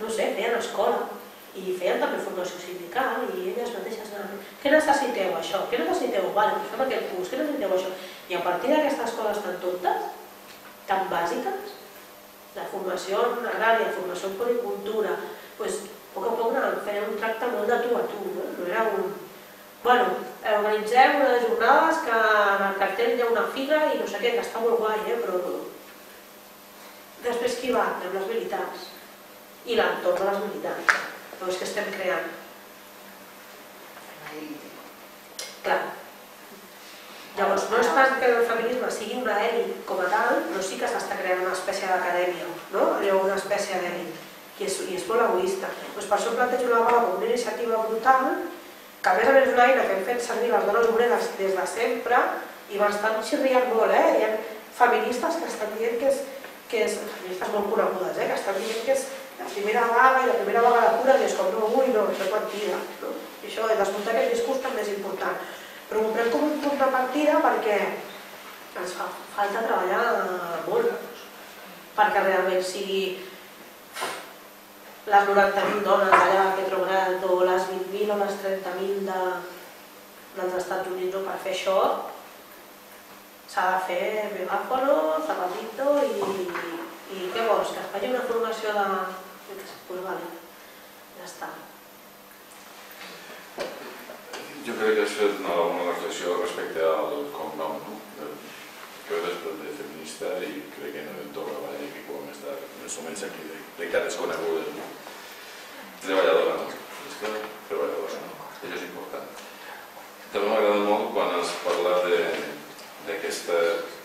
no sé, feien escola i feien també formació sindical i elles mateixes anaven, què necessiteu això? Què necessiteu? Vale, doncs fem aquest curs, què necessiteu això? I a partir d'aquestes coses tan tontes, tan bàsiques, de formació agrària, formació en policultura, doncs, a poc a poc feien un tracte molt de tu a tu, no? no era un... Bueno, organitzem unes jornades que en el cartell hi ha una figa i no sé què, que està molt guai, eh? però després qui va? Amb les militars i l'entorn de les militars. Però és que estem creant. Clar. Llavors, no és tant que el feminisme sigui una èlit com a tal, però sí que s'està creant una espècie d'acadèmia, no? Allò, una espècie d'èlit i és, i és molt egoista. Doncs per això plantejo la vaga com una iniciativa brutal, que a més a més és una eina que hem fet servir les dones obreres des de sempre i m'estan xirriant molt, eh? Hi ha feministes que estan dient que és, que és feministes molt conegudes, eh? que estan dient que és la primera vaga i la primera vaga de cura i és com, no, ui, no, això és mentida. No? I això, desmuntar aquest discurs també és important. Però ho prenc com un punt de partida perquè ens fa falta treballar molt perquè realment sigui les 90.000 dones allà a Petrograd o les 20.000 o les 30.000 de, dels Estats Units o per fer això s'ha de fer megáfono, zapatito i, i què vols? Que es faci una formació de... Pues vale, ja està. Jo crec que has fet una, una reflexió respecte al cognom, no? Jo després de feminista i crec que no em toca la que puguem estar més o menys aquí de, de cares conegudes. No? Treballadora, no? És que treballadora, no? Això és important. També m'agrada molt quan has parlat d'aquesta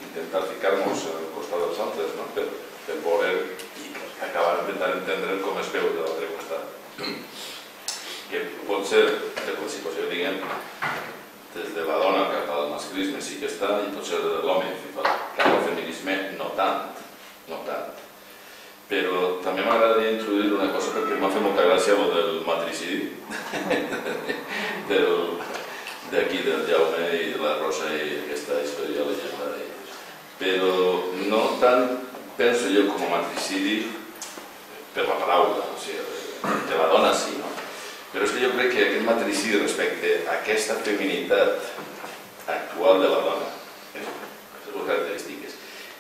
intentar ficar-nos al costat dels altres, no? per, per voler i acabar intentant entendre com es veu de l'altre costat. Que pot ser, per la situació, diguem, des de la dona cap al masclisme sí que està i potser de l'home cap al feminisme no tant, no tant. Però també m'agradaria introduir una cosa perquè m'ha fet molta gràcia el del matricidi d'aquí del Jaume i de la Rosa i aquesta història legendària. Però no tant penso jo com a matricidi per la paraula, o sigui, de la dona sí, no? Però és que jo crec que aquest matricidi respecte a aquesta feminitat actual de la dona, les dues característiques,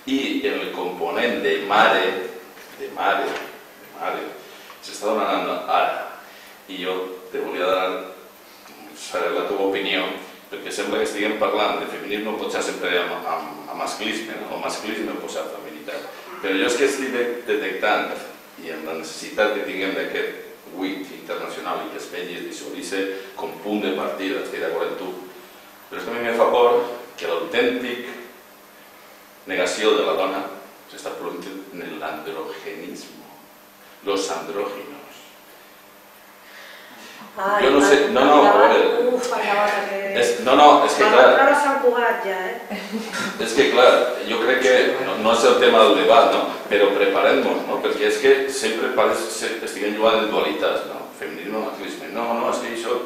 i en el component de mare, de mare, de mare, s'està donant ara. I jo te volia dar, saber la teva opinió, perquè sembla que estiguem parlant de feminisme potser sempre amb, amb, amb masclisme, no? o masclisme posat feminitat. Però jo és que estic detectant, i amb la necessitat que tinguem d'aquest WIC internacional i que es pengi i es visualitzi com punt de partida, estic d'acord amb tu. Però és que a mi me fa por que l'autèntic negació de la dona s'està produint en l'androgenisme, los andróginos. Ai, Jo no sé, no, no, a veure, Uf, que... és, no, no, és que clar, Sant Cugat ja, eh? és que clar, jo crec que no, no és el tema del debat, no? però preparem-nos, no? perquè és que sempre pareix que estiguem jugant en dualitats, no? feminisme, masclisme, no, no, és que això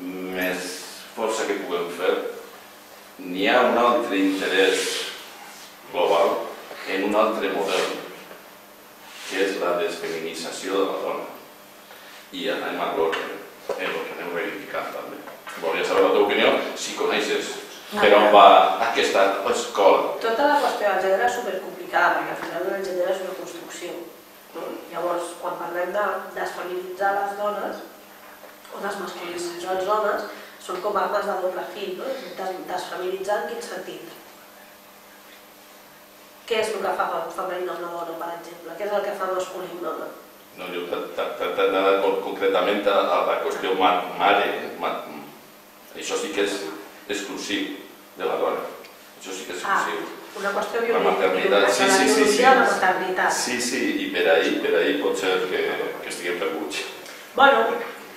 més força que puguem fer, n'hi ha un altre interès global en un altre model, que és la desfeminització de la dona. I anem a l'ordre, en el que anem reivindicant també. Volia saber la teva opinió, si coneixes per on va aquesta escola. Tota la qüestió del gènere és supercomplicada, perquè al final gènere és una construcció. No? Llavors, quan parlem de desfeminitzar les dones, o desmasculinitzar els homes, són com armes de doble fil, no? Des desfeminitzar en quin sentit? Què és el que fa femení una dona, per exemple? Què és el que fa masculí un home? No, jo t'anava concretament a, a la qüestió mare, ma, això sí que és exclusiu de la dona, això sí que és Ah. exclusiu. Una qüestió La biològica, maternitat, sí, sí, sí, sí. la maternitat. Sí, sí, i per ahir, per ahir pot ser que, que estiguem perduts. Bueno,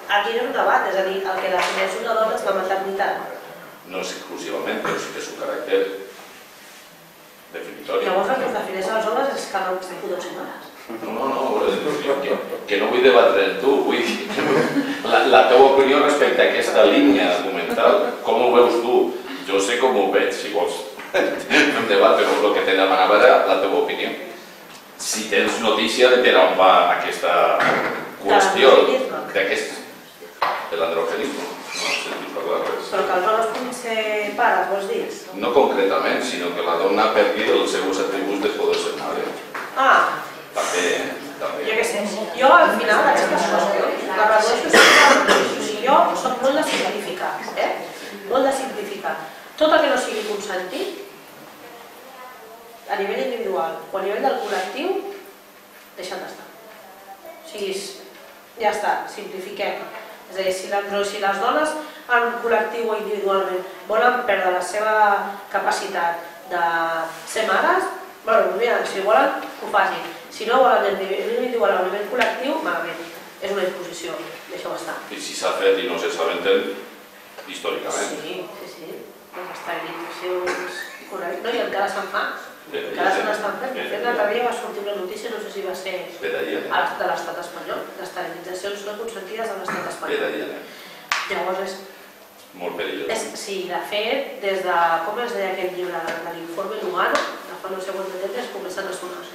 aquí és un debat, és a dir, el que defineix una dona és la maternitat. No és exclusivament, però sí que és un caràcter definitori. Llavors el que defineix als homes és que no podeu ser mares. No, no, no, que, que no vull debatre amb tu, vull dir, la, la teva opinió respecte a aquesta línia argumental, com ho veus tu? Jo sé com ho veig, si vols un debat, però el que te demanava era la teva opinió. Si tens notícia de per on va aquesta qüestió d'aquest... de l'androgenisme. No he sentit parlar res. Però que els homes puguin ser pares, vols dir? No concretament, sinó que la dona perdi els seus atributs de poder ser mare. Ah, També, jo què sé. Jo al final d'aquestes qüestions la redueixo sempre o jo soc molt de simplificar, eh? Molt de simplificar. Tot el que no sigui consentit, a nivell individual o a nivell del col·lectiu, deixen d'estar. O sigui, ja està, simplifiquem. És a dir, si, la, si les dones en col·lectiu o individualment volen perdre la seva capacitat de ser mares, bueno, mira, si volen, que ho facin. Si no volen a nivell individual o a nivell col·lectiu, malament. És una imposició, deixeu estar. I si s'ha fet i no se sabenten històricament. Sí, sí, sí. Les esterilitzacions correctes. No, i encara se'n fa. Per Encara se n'estan fent. De fet, l'altre dia va sortir una notícia, no sé si va ser eh? de l'estat espanyol, l'esterilitzacions no consentides de l'estat espanyol. eh? Llavors, és, molt perillós. és, sí, de fet, des de, com es deia aquell llibre, de, de l'informe Lugano, de fa no sé quant de temps, comencen a sonar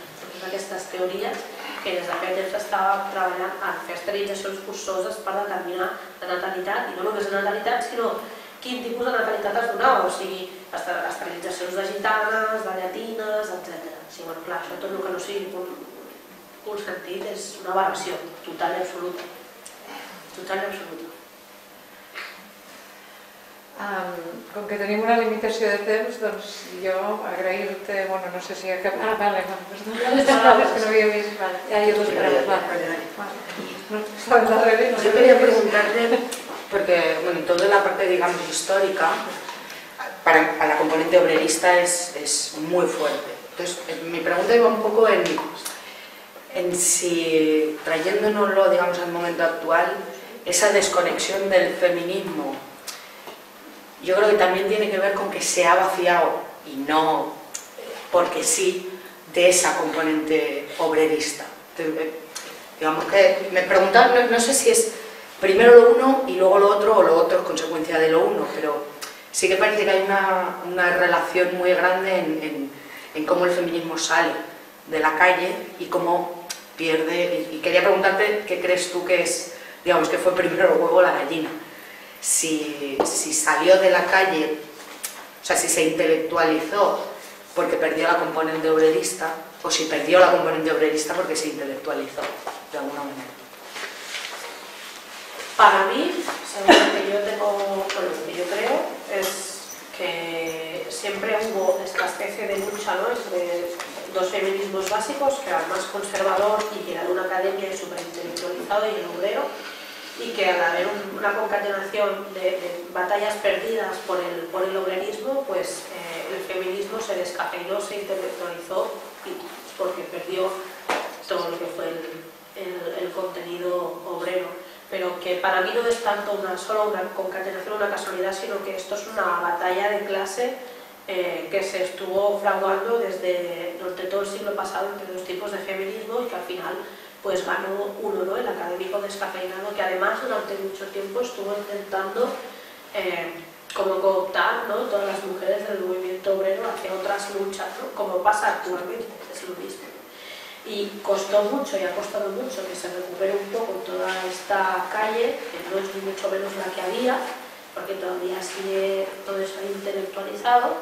totes aquestes teories que des de fet temps estava treballant en fer esterilitzacions forçoses per determinar la natalitat, i no només la natalitat, sinó quin tipus de natalitat es donava, o sigui, ester- esterilitzacions de gitanes, de llatines, etc. Sigui, bueno, clar, això tot el que no sigui un, un sentit és una aberració total i absoluta. Total i absoluta. Um, com que tenim una limitació de temps, doncs jo agrair-te, bueno, no sé si. Ah, vale, vale, perdó. És que no havia vist, vale. Ja hi ha vale. vale. No Yo quería preguntarte, porque bueno, toda la parte, digamos, histórica, para, para la componente obrerista es, es muy fuerte. Entonces, eh, mi pregunta iba un poco en, en si, trayéndonoslo, digamos, al momento actual, esa desconexión del feminismo, yo creo que también tiene que ver con que se ha vaciado, y no porque sí, de esa componente obrerista. Eh, Digamos que me preguntan, no, no sé si es primero lo uno y luego lo otro, o lo otro es consecuencia de lo uno, pero sí que parece que hay una, una relación muy grande en, en- en cómo el feminismo sale de la calle y cómo pierde. Y, y quería preguntarte qué crees tú que es, digamos, que fue primero el huevo o la gallina. Si, si salió de la calle, o sea, si se intelectualizó porque perdió la componente obrerista, o si perdió la componente obrerista porque se intelectualizó, de alguna manera. Para mí, según lo que yo tengo, lo que yo creo, es que siempre hubo esta especie de lucha ¿no? entre dos feminismos básicos, que era el más conservador y que era de una academia y súper intelectualizado y el obrero, y que al haber un- una concatenación de, de batallas perdidas por el, por el obrerismo, pues eh, el feminismo se descafeinó, se intelectualizó, y, porque perdió todo lo que fue el, el- el contenido obrero. Pero que para mí no es tanto una solo una concatenación, una casualidad, sino que esto es una batalla de clase eh, que se estuvo fraguando desde durante todo el siglo pasado entre dos tipos de feminismo y que al final pues ganó uno, ¿no? el académico descafeinado, que además durante mucho tiempo estuvo intentando eh, como cooptar ¿no? todas las mujeres del movimiento obrero hacia otras luchas, ¿no? como pasa actualmente, es lo mismo. Y costó mucho y ha costado mucho que se recupere un poco toda esta calle, que no es mucho menos la que había, porque todavía sigue todo eso intelectualizado,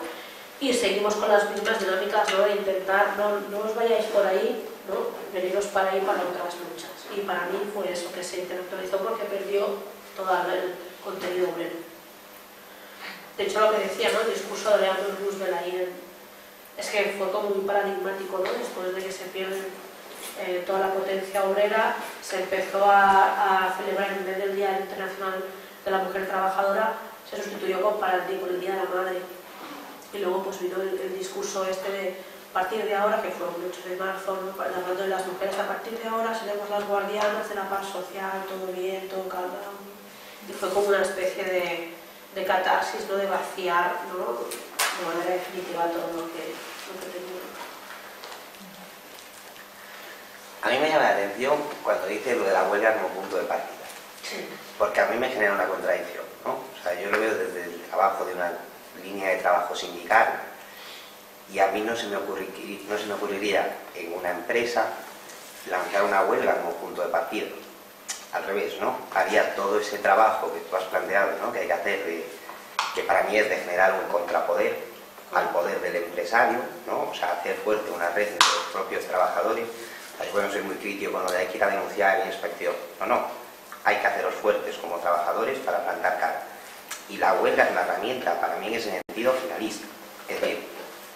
y seguimos con las mismas dinámicas ¿no? de intentar, no, no os vayáis por ahí, ¿no? veniros para ahí para otras luchas. Y para mí fue eso, que se intelectualizó porque perdió todo el contenido obrero. De hecho, lo que decía, ¿no? el discurso de Leandro Roosevelt ahí en, es que fue como muy paradigmático, ¿no? Después de que se pierden eh, toda la potencia obrera, se empezó a, a celebrar en vez del Día Internacional de la Mujer Trabajadora, se sustituyó con, para el, con el Día de la Madre. Y luego pues vino el, el discurso este de a partir de ahora, que fue un 8 de marzo, ¿no? hablando de las mujeres, a partir de ahora seremos las guardianas de la paz social, todo bien, todo calma. Y fue como una especie de, de catarsis, ¿no? de vaciar ¿no? de manera definitiva todo lo que, lo que tenía. A mí me llama la atención cuando dice lo de la huelga como punto de partida, Sí. porque a mí me genera una contradicción, ¿no? O sea, yo lo veo desde el trabajo de una línea de trabajo sindical y a mí no se me, ocurriría en una empresa lanzar una huelga como punto de partida. Al revés, ¿no? Haría todo ese trabajo que tú has planteado, ¿no? Que hay que hacer, de- que para mí es de generar un contrapoder al poder del empresario, ¿no? O sea, hacer fuerte una red entre los propios trabajadores. Ahí podemos ser muy críticos con lo de hay que ir a denunciar en inspección. No, no. Hay que haceros fuertes como trabajadores para plantar cara. Y la huelga es una herramienta para mí en ese sentido finalista. Es decir,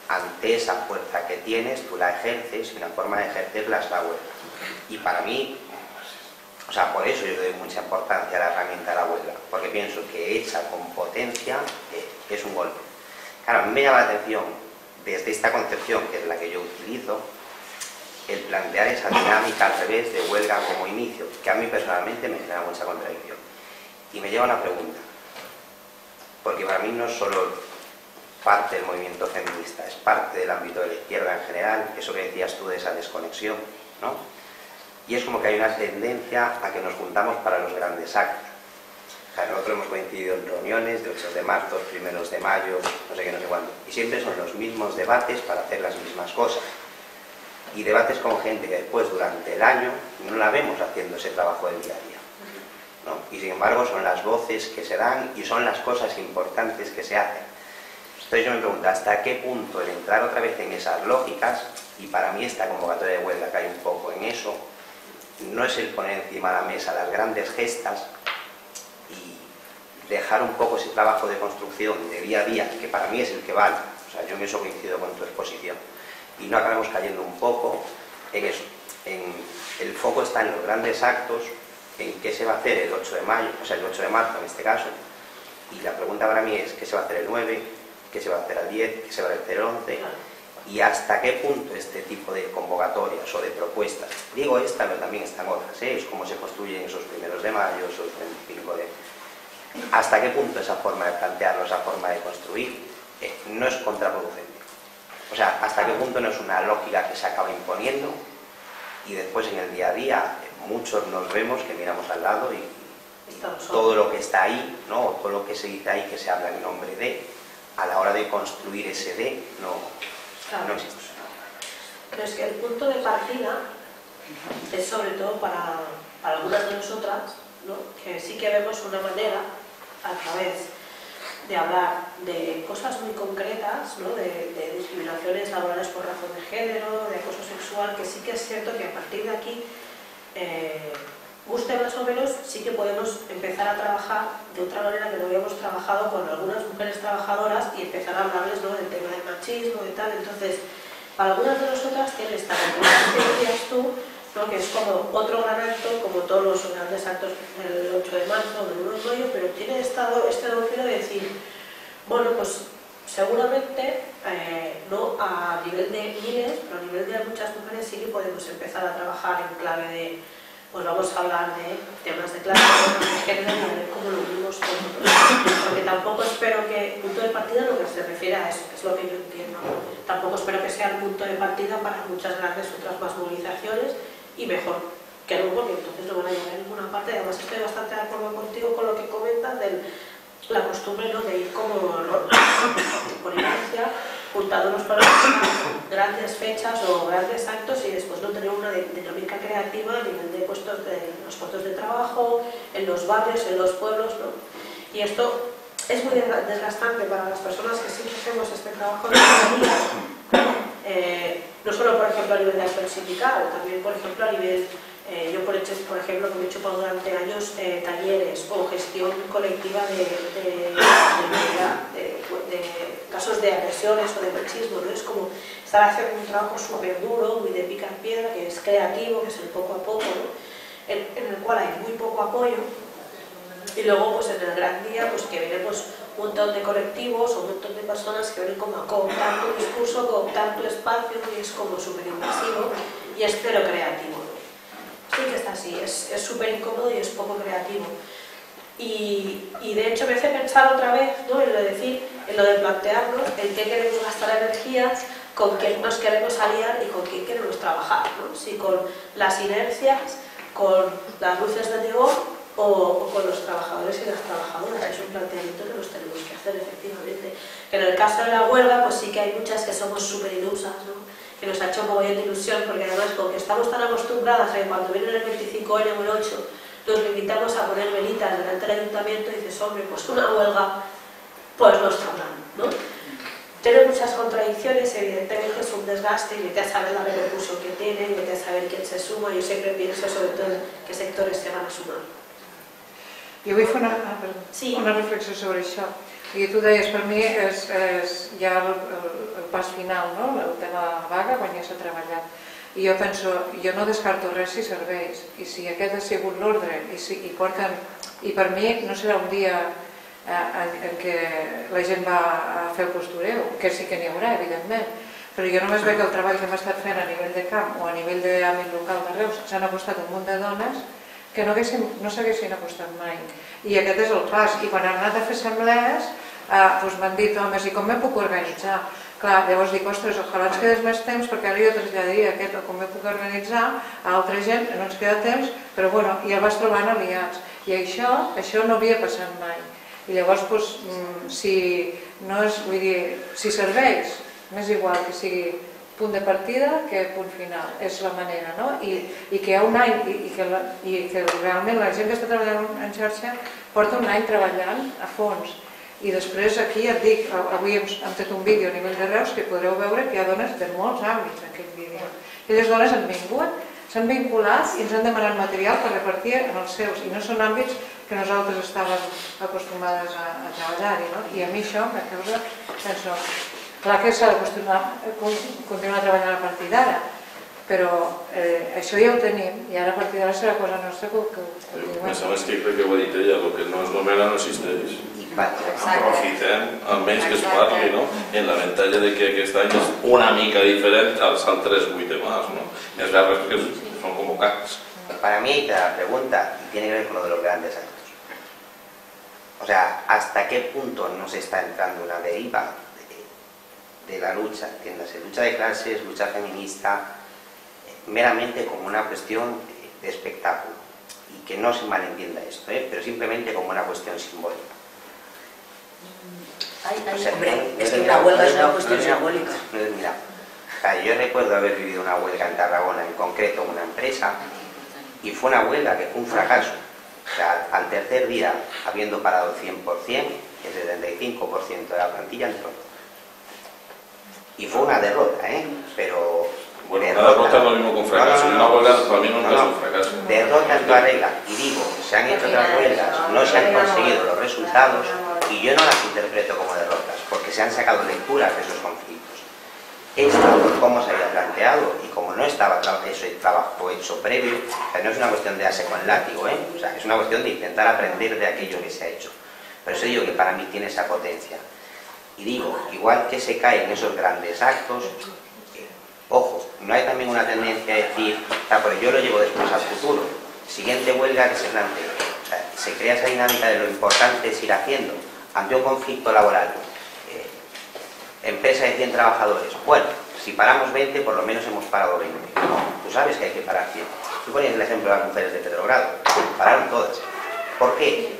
ante esa fuerza que tienes, tú la ejerces y una forma de ejercerla es la huelga. Y para mí, o sea, por eso yo doy mucha importancia a la herramienta de la huelga, porque pienso que hecha con potencia eh, es un golpe. Claro, a mí me llama la atención, desde esta concepción, que es la que yo utilizo, el plantear esa dinámica al revés de huelga como inicio, que a mí personalmente me genera mucha contradicción. Y me lleva una pregunta, porque para mí no es solo parte del movimiento feminista, es parte del ámbito de la izquierda en general, eso que decías tú de esa desconexión, ¿no? Y es como que hay una tendencia a que nos juntamos para los grandes actos. O sea, nosotros hemos coincidido en reuniones de 8 de marzo, primeros de mayo, no sé qué, no sé cuándo. Y siempre son los mismos debates para hacer las mismas cosas. Y debates con gente que después, durante el año, no la vemos haciendo ese trabajo del día a día. ¿no? Y sin embargo son las voces que se dan y son las cosas importantes que se hacen. Entonces yo me pregunto, ¿hasta qué punto el entrar otra vez en esas lógicas, y para mí esta convocatoria de huelga cae un poco en eso, no es el poner encima de la mesa las grandes gestas y dejar un poco ese trabajo de construcción de día a día, que para mí es el que vale, o sea, yo en eso coincido con tu exposición, y no acabemos cayendo un poco en eso, el foco está en los grandes actos, en qué se va a hacer el 8 de mayo, o sea, el 8 de marzo en este caso, y la pregunta para mí es qué se va a hacer el 9, qué se va a hacer el 10, qué se va a hacer el 11, y hasta qué punto este tipo de convocatorias o de propuestas, digo esta, pero también están otras, ¿eh? es cómo se construyen esos primeros de mayo, esos 25 de... Hasta qué punto esa forma de plantearlo, esa forma de construir, eh, no es contraproducente. O sea, hasta qué punto no es una lógica que se acaba imponiendo y después en el día a día muchos nos vemos que miramos al lado y todo lo que está ahí, ¿no? O todo lo que se dice ahí que se habla en nombre de, a la hora de construir ese de, no, Claro. no existe. Pero es que el punto de partida es sobre todo para, para algunas de nosotras, ¿no? que sí que vemos una manera a través de hablar de cosas muy concretas, ¿no? de, de discriminaciones laborales por razón de género, de acoso sexual, que sí que es cierto que a partir de aquí, eh, guste más o menos, sí que podemos empezar a trabajar de otra manera que no habíamos trabajado con algunas mujeres trabajadoras y empezar a hablarles ¿no? del tema del machismo y tal. Entonces, para algunas de nosotras tiene esta decías tú, ¿no? que es como otro gran acto, como todos los grandes actos del 8 de marzo, del 1 de mayo, pero tiene estado, este doble de decir, bueno, pues seguramente, eh, no a nivel de miles, pero a nivel de muchas mujeres sí que podemos empezar a trabajar en clave de, pues vamos a hablar de temas de clase, de género y a ver cómo lo unimos todo. Porque tampoco espero que punto de partida lo que se refiere a eso, que es lo que yo entiendo. Tampoco espero que sea el punto de partida para muchas grandes otras más movilizaciones y mejor que no, porque entonces no van a llegar a ninguna parte. Además estoy bastante de acuerdo contigo con lo que comentas de la costumbre ¿no? de ir como por inercia juntándonos para grandes fechas o grandes actos y después no tener una di- dinámica creativa a nivel de puestos de los puestos de trabajo, en los barrios, en los pueblos, ¿no? Y esto es muy desga- desgastante para las personas que sí hacemos este trabajo de eh, no solo por ejemplo a nivel de acción sindical, también por ejemplo a nivel Eh, yo, por, hecho, por ejemplo, que he hecho durante años eh, talleres o gestión colectiva de, casos de agresiones o de machismo, ¿no? Es como estar haciendo un trabajo súper duro, muy de picar piedra, que es creativo, que es el poco a poco, en, en, el cual hay muy poco apoyo, y luego pues en el gran día pues que viene pues un montón de colectivos o un montón de personas que vienen como a cooptar tu discurso, cooptar tu espacio, y es como súper invasivo y es cero creativo sí que está así, es súper incómodo y es poco creativo. Y, y, de hecho me hace pensar otra vez ¿no? en lo de decir, en lo de plantearnos en qué queremos gastar energías, con quién nos queremos aliar y con quién queremos trabajar. ¿no? Si con las inercias, con las luces de neón o, o, con los trabajadores y las trabajadoras. Es un planteamiento que nos tenemos que hacer efectivamente. En el caso de la huelga, pues sí que hay muchas que somos súper ilusas, ¿no? Que nos ha hecho mogollón de ilusión, porque además porque estamos tan acostumbradas a que cuando viene el 25N o el 8 nos limitamos a poner velitas delante del ayuntamiento y dices, hombre, pues una huelga, pues no está mal, ¿no? Tiene muchas contradicciones, evidentemente es un desgaste y vete a saber la repercusión que tiene, vete a saber quién se suma, yo siempre pienso sobre todo en qué sectores se van a sumar. Jo vull fer una, ah, perdó, sí. una reflexió sobre això. I tu deies, per mi és, és ja el, el, el pas final, no? el tema vaga, quan ja s'ha treballat. I jo penso, jo no descarto res si serveix, i si aquest ha sigut l'ordre, i, si, i porten... I per mi no serà un dia eh, en, en què la gent va a fer el postureu, que sí que n'hi haurà, evidentment, però jo només veig el treball que hem estat fent a nivell de camp o a nivell d'àmbit local de Reus, s'han apostat un munt de dones que no, no s'haguessin apostat mai. I aquest és el pas. I quan han anat a fer assemblees, eh, doncs m'han dit, homes, i com me puc organitzar? Clar, llavors dic, ostres, ojalà ens quedés més temps perquè ara jo traslladaria aquest, com me puc organitzar, a altra gent no ens queda temps, però bueno, ja vas trobant aliats. I això, això no havia passat mai. I llavors, doncs, mm, si no és, vull dir, si serveix, m'és igual que sigui punt de partida que punt final, és la manera, no? I, i que hi ha un any, i, i, que la, i que realment la gent que està treballant en xarxa porta un any treballant a fons, i després aquí et dic, avui hem, hem fet un vídeo a nivell de Reus que podreu veure que hi ha dones de molts àmbits en aquest vídeo. I les dones han vingut, s'han vinculat i ens han demanat material per repartir en els seus, i no són àmbits que nosaltres estàvem acostumades a, a treballar-hi, no? I a mi això me causa, penso, clar que s'ha de continuar, continuar treballant a partir d'ara, però eh, això ja ho tenim i ara a partir d'ara serà cosa nostra que, que, que ho continuem. Més que crec que ho ha dit ella, el que no es nomena no existeix. Aprofitem almenys que es parli no? en l'avantatge de que aquest any és una mica diferent als altres 8 de març. ¿no? Es verdad que son convocados. Para mí la pregunta tiene que ver con lo de los grandes actos. O sea, ¿hasta qué punto no se está entrando una deriva de, la lucha? Entiéndase, lucha de clases, lucha feminista, meramente como una cuestión de espectáculo. Y que no se malentienda esto, ¿eh? pero simplemente como una cuestión simbólica. Ay, ay, o sea, hombre, no, es que la huelga es una cuestión simbólica. Mira, o sea, yo recuerdo haber vivido una huelga en Tarragona, en concreto en una empresa, y fue una huelga que fue un fracaso. O sea, al tercer día, habiendo parado el 100%, el 75% de la plantilla entró. Y fue una derrota, ¿eh? Pero bueno, derrota. una derrota es lo mismo con fracaso. No, no, no, una huelga para mí no, es un fracaso. Derrota en la regla. Y digo, se han hecho otras huelgas, no se han conseguido los resultados y yo no las interpreto como derrotas, porque se han sacado lecturas de esos conflictos. Esto, como se había planteado, y como no estaba eso trabajo hecho previo, o sea, no es una cuestión de darse con látigo, ¿eh? o sea, es una cuestión de intentar aprender de aquello que se ha hecho. Por eso digo que para mí tiene esa potencia. Y digo, igual que se cae en esos grandes actos, ojo, no hay también una tendencia a decir, sea, pero yo lo llevo después al futuro, siguiente huelga que se plantee. O sea, se crea esa dinámica de lo importante es ir haciendo ante un conflicto laboral, eh, empresa de 100 trabajadores, bueno, si paramos 20, por lo menos hemos parado 20. No, tú sabes que hay que parar 100. Tú ponías el ejemplo de las mujeres de Petrogrado, pararon todas. ¿Por qué?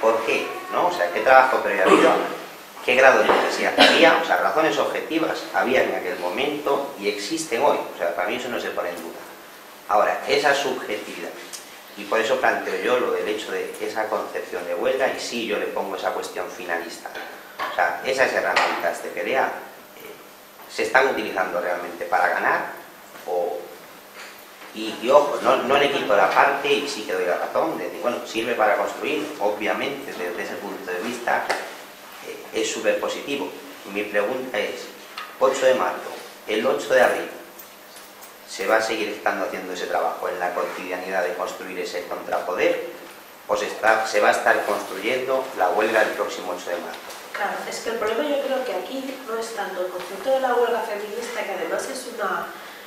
¿Por qué? ¿No? O sea, ¿qué trabajo previo habido? ¿Qué grado de necesidad había? O sea, razones objetivas había en aquel momento y existen hoy. O sea, para mí eso no se pone en duda. Ahora, esa subjetividad y por eso planteo yo lo del hecho de esa concepción de huelga y sí yo le pongo esa cuestión finalista. O sea, esas herramientas de pelea eh, se están utilizando realmente para ganar o Y, ojo, no, no le quito la parte y sí que doy la razón de decir, bueno, sirve para construir, obviamente, desde ese punto de vista es súper positivo. Mi pregunta es, 8 de marzo, el 8 de abril, ¿se va a seguir estando haciendo ese trabajo en la cotidianidad de construir ese contrapoder? ¿O se, va a estar construyendo la huelga el próximo 8 de marzo? Claro, es que el problema yo creo que aquí no es tanto el concepto de la huelga feminista, que además es una,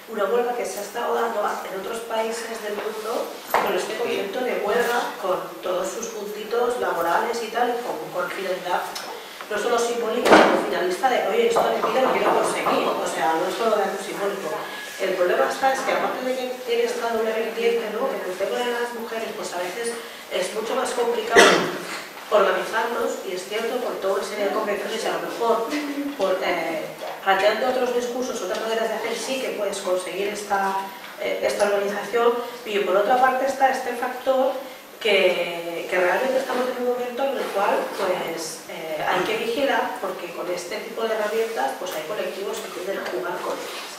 una huelga que se ha estado dando en otros países del mundo con este concepto de huelga, con todos sus puntitos laborales y tal, con, con finalidad no solo simbólica, sino finalista de, oye, esto de vida lo quiero conseguir, o sea, no es solo de simbólico. El problema está es que aparte de que tiene esta doble vertiente, ¿no? en el tema de las mujeres, pues a veces es mucho más complicado organizarnos, y es cierto, por toda una serie de convenciones, a lo mejor por, eh, planteando otros discursos, otras maneras de hacer, sí que puedes conseguir esta, eh, esta organización, y por otra parte está este factor que, realmente estamos en un momento en el cual pues, eh, hay que vigilar, porque con este tipo de herramientas pues hay colectivos que tienden a jugar con ellas.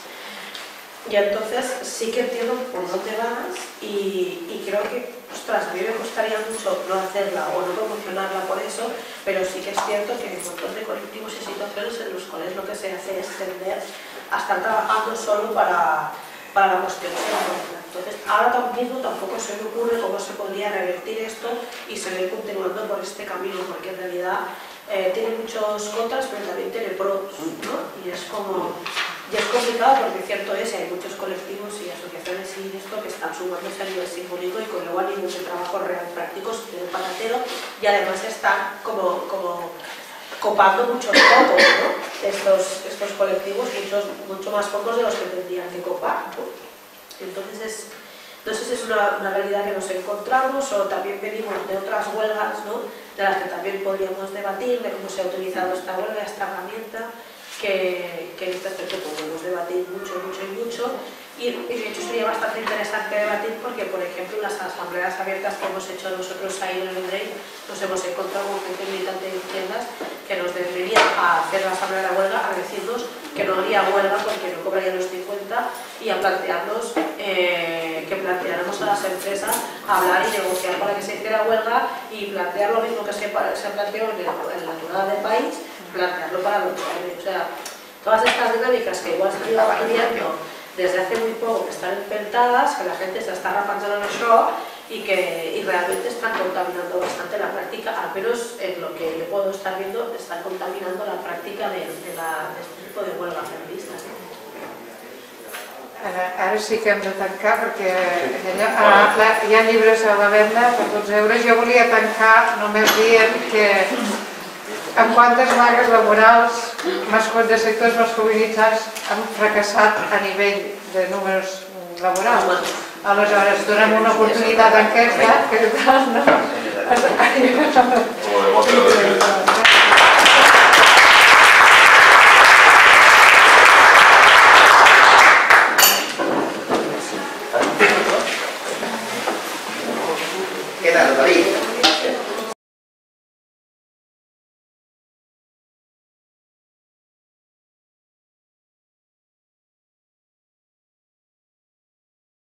Y entonces sí que entiendo por dónde vas y, creo que, ostras, a mí me gustaría mucho no hacerla o no promocionarla por eso, pero sí que es cierto que hay un montón de colectivos y situaciones en los cuales lo que se hace es tender a estar trabajando solo para, para la cuestión de. Entonces, ahora mismo tampoco se me ocurre cómo se podría revertir esto y seguir continuando por este camino, porque en realidad eh, tiene muchos contras, pero también tiene pros, ¿no? Y es como y es complicado porque cierto es hay muchos colectivos y asociaciones y esto que están sumándose a nivel simbólico y con a nivel de trabajo real prácticos de un paratero y además están como, como copando muchos focos, ¿no? Estos, estos colectivos, muchos, mucho más focos de los que tendrían que copar. Entonces, es, si es una, una, realidad que nos encontramos o también venimos de otras huelgas, ¿no? de las que también podríamos debatir, de cómo se ha utilizado esta huelga, esta herramienta que, que en este aspecto podemos debatir mucho, mucho y mucho. Y, y, de hecho sería bastante interesante debatir porque, por ejemplo, en las asambleas abiertas que hemos hecho nosotros ahí en el Vendrell, nos hemos encontrado con gente militante de izquierdas que nos debería a hacer la asamblea de la huelga a decirnos que no haría huelga porque no cobrarían los 50 y a plantearnos eh, que planteáramos a las empresas hablar y negociar para que se hiciera huelga y plantear lo mismo que se, se planteó en, el, en la naturaleza del país plantearlo para los. O sea, todas estas dinámicas que igual se han ido estudiando desde hace muy poco, que están inventadas, que la gente se está rapando en el show y que y realmente están contaminando bastante la práctica, al menos en lo que yo puedo estar viendo, están contaminando la práctica de, de, la, de este tipo de huelga feministas. Ara, ara sí que hem de tancar perquè clar, hi ha llibres a la venda per 12 euros. Jo volia tancar només dient que en quantes vagues laborals de sectors masculinitzats han fracassat a nivell de números laborals. Aleshores, donem una oportunitat a aquesta, que tal, no?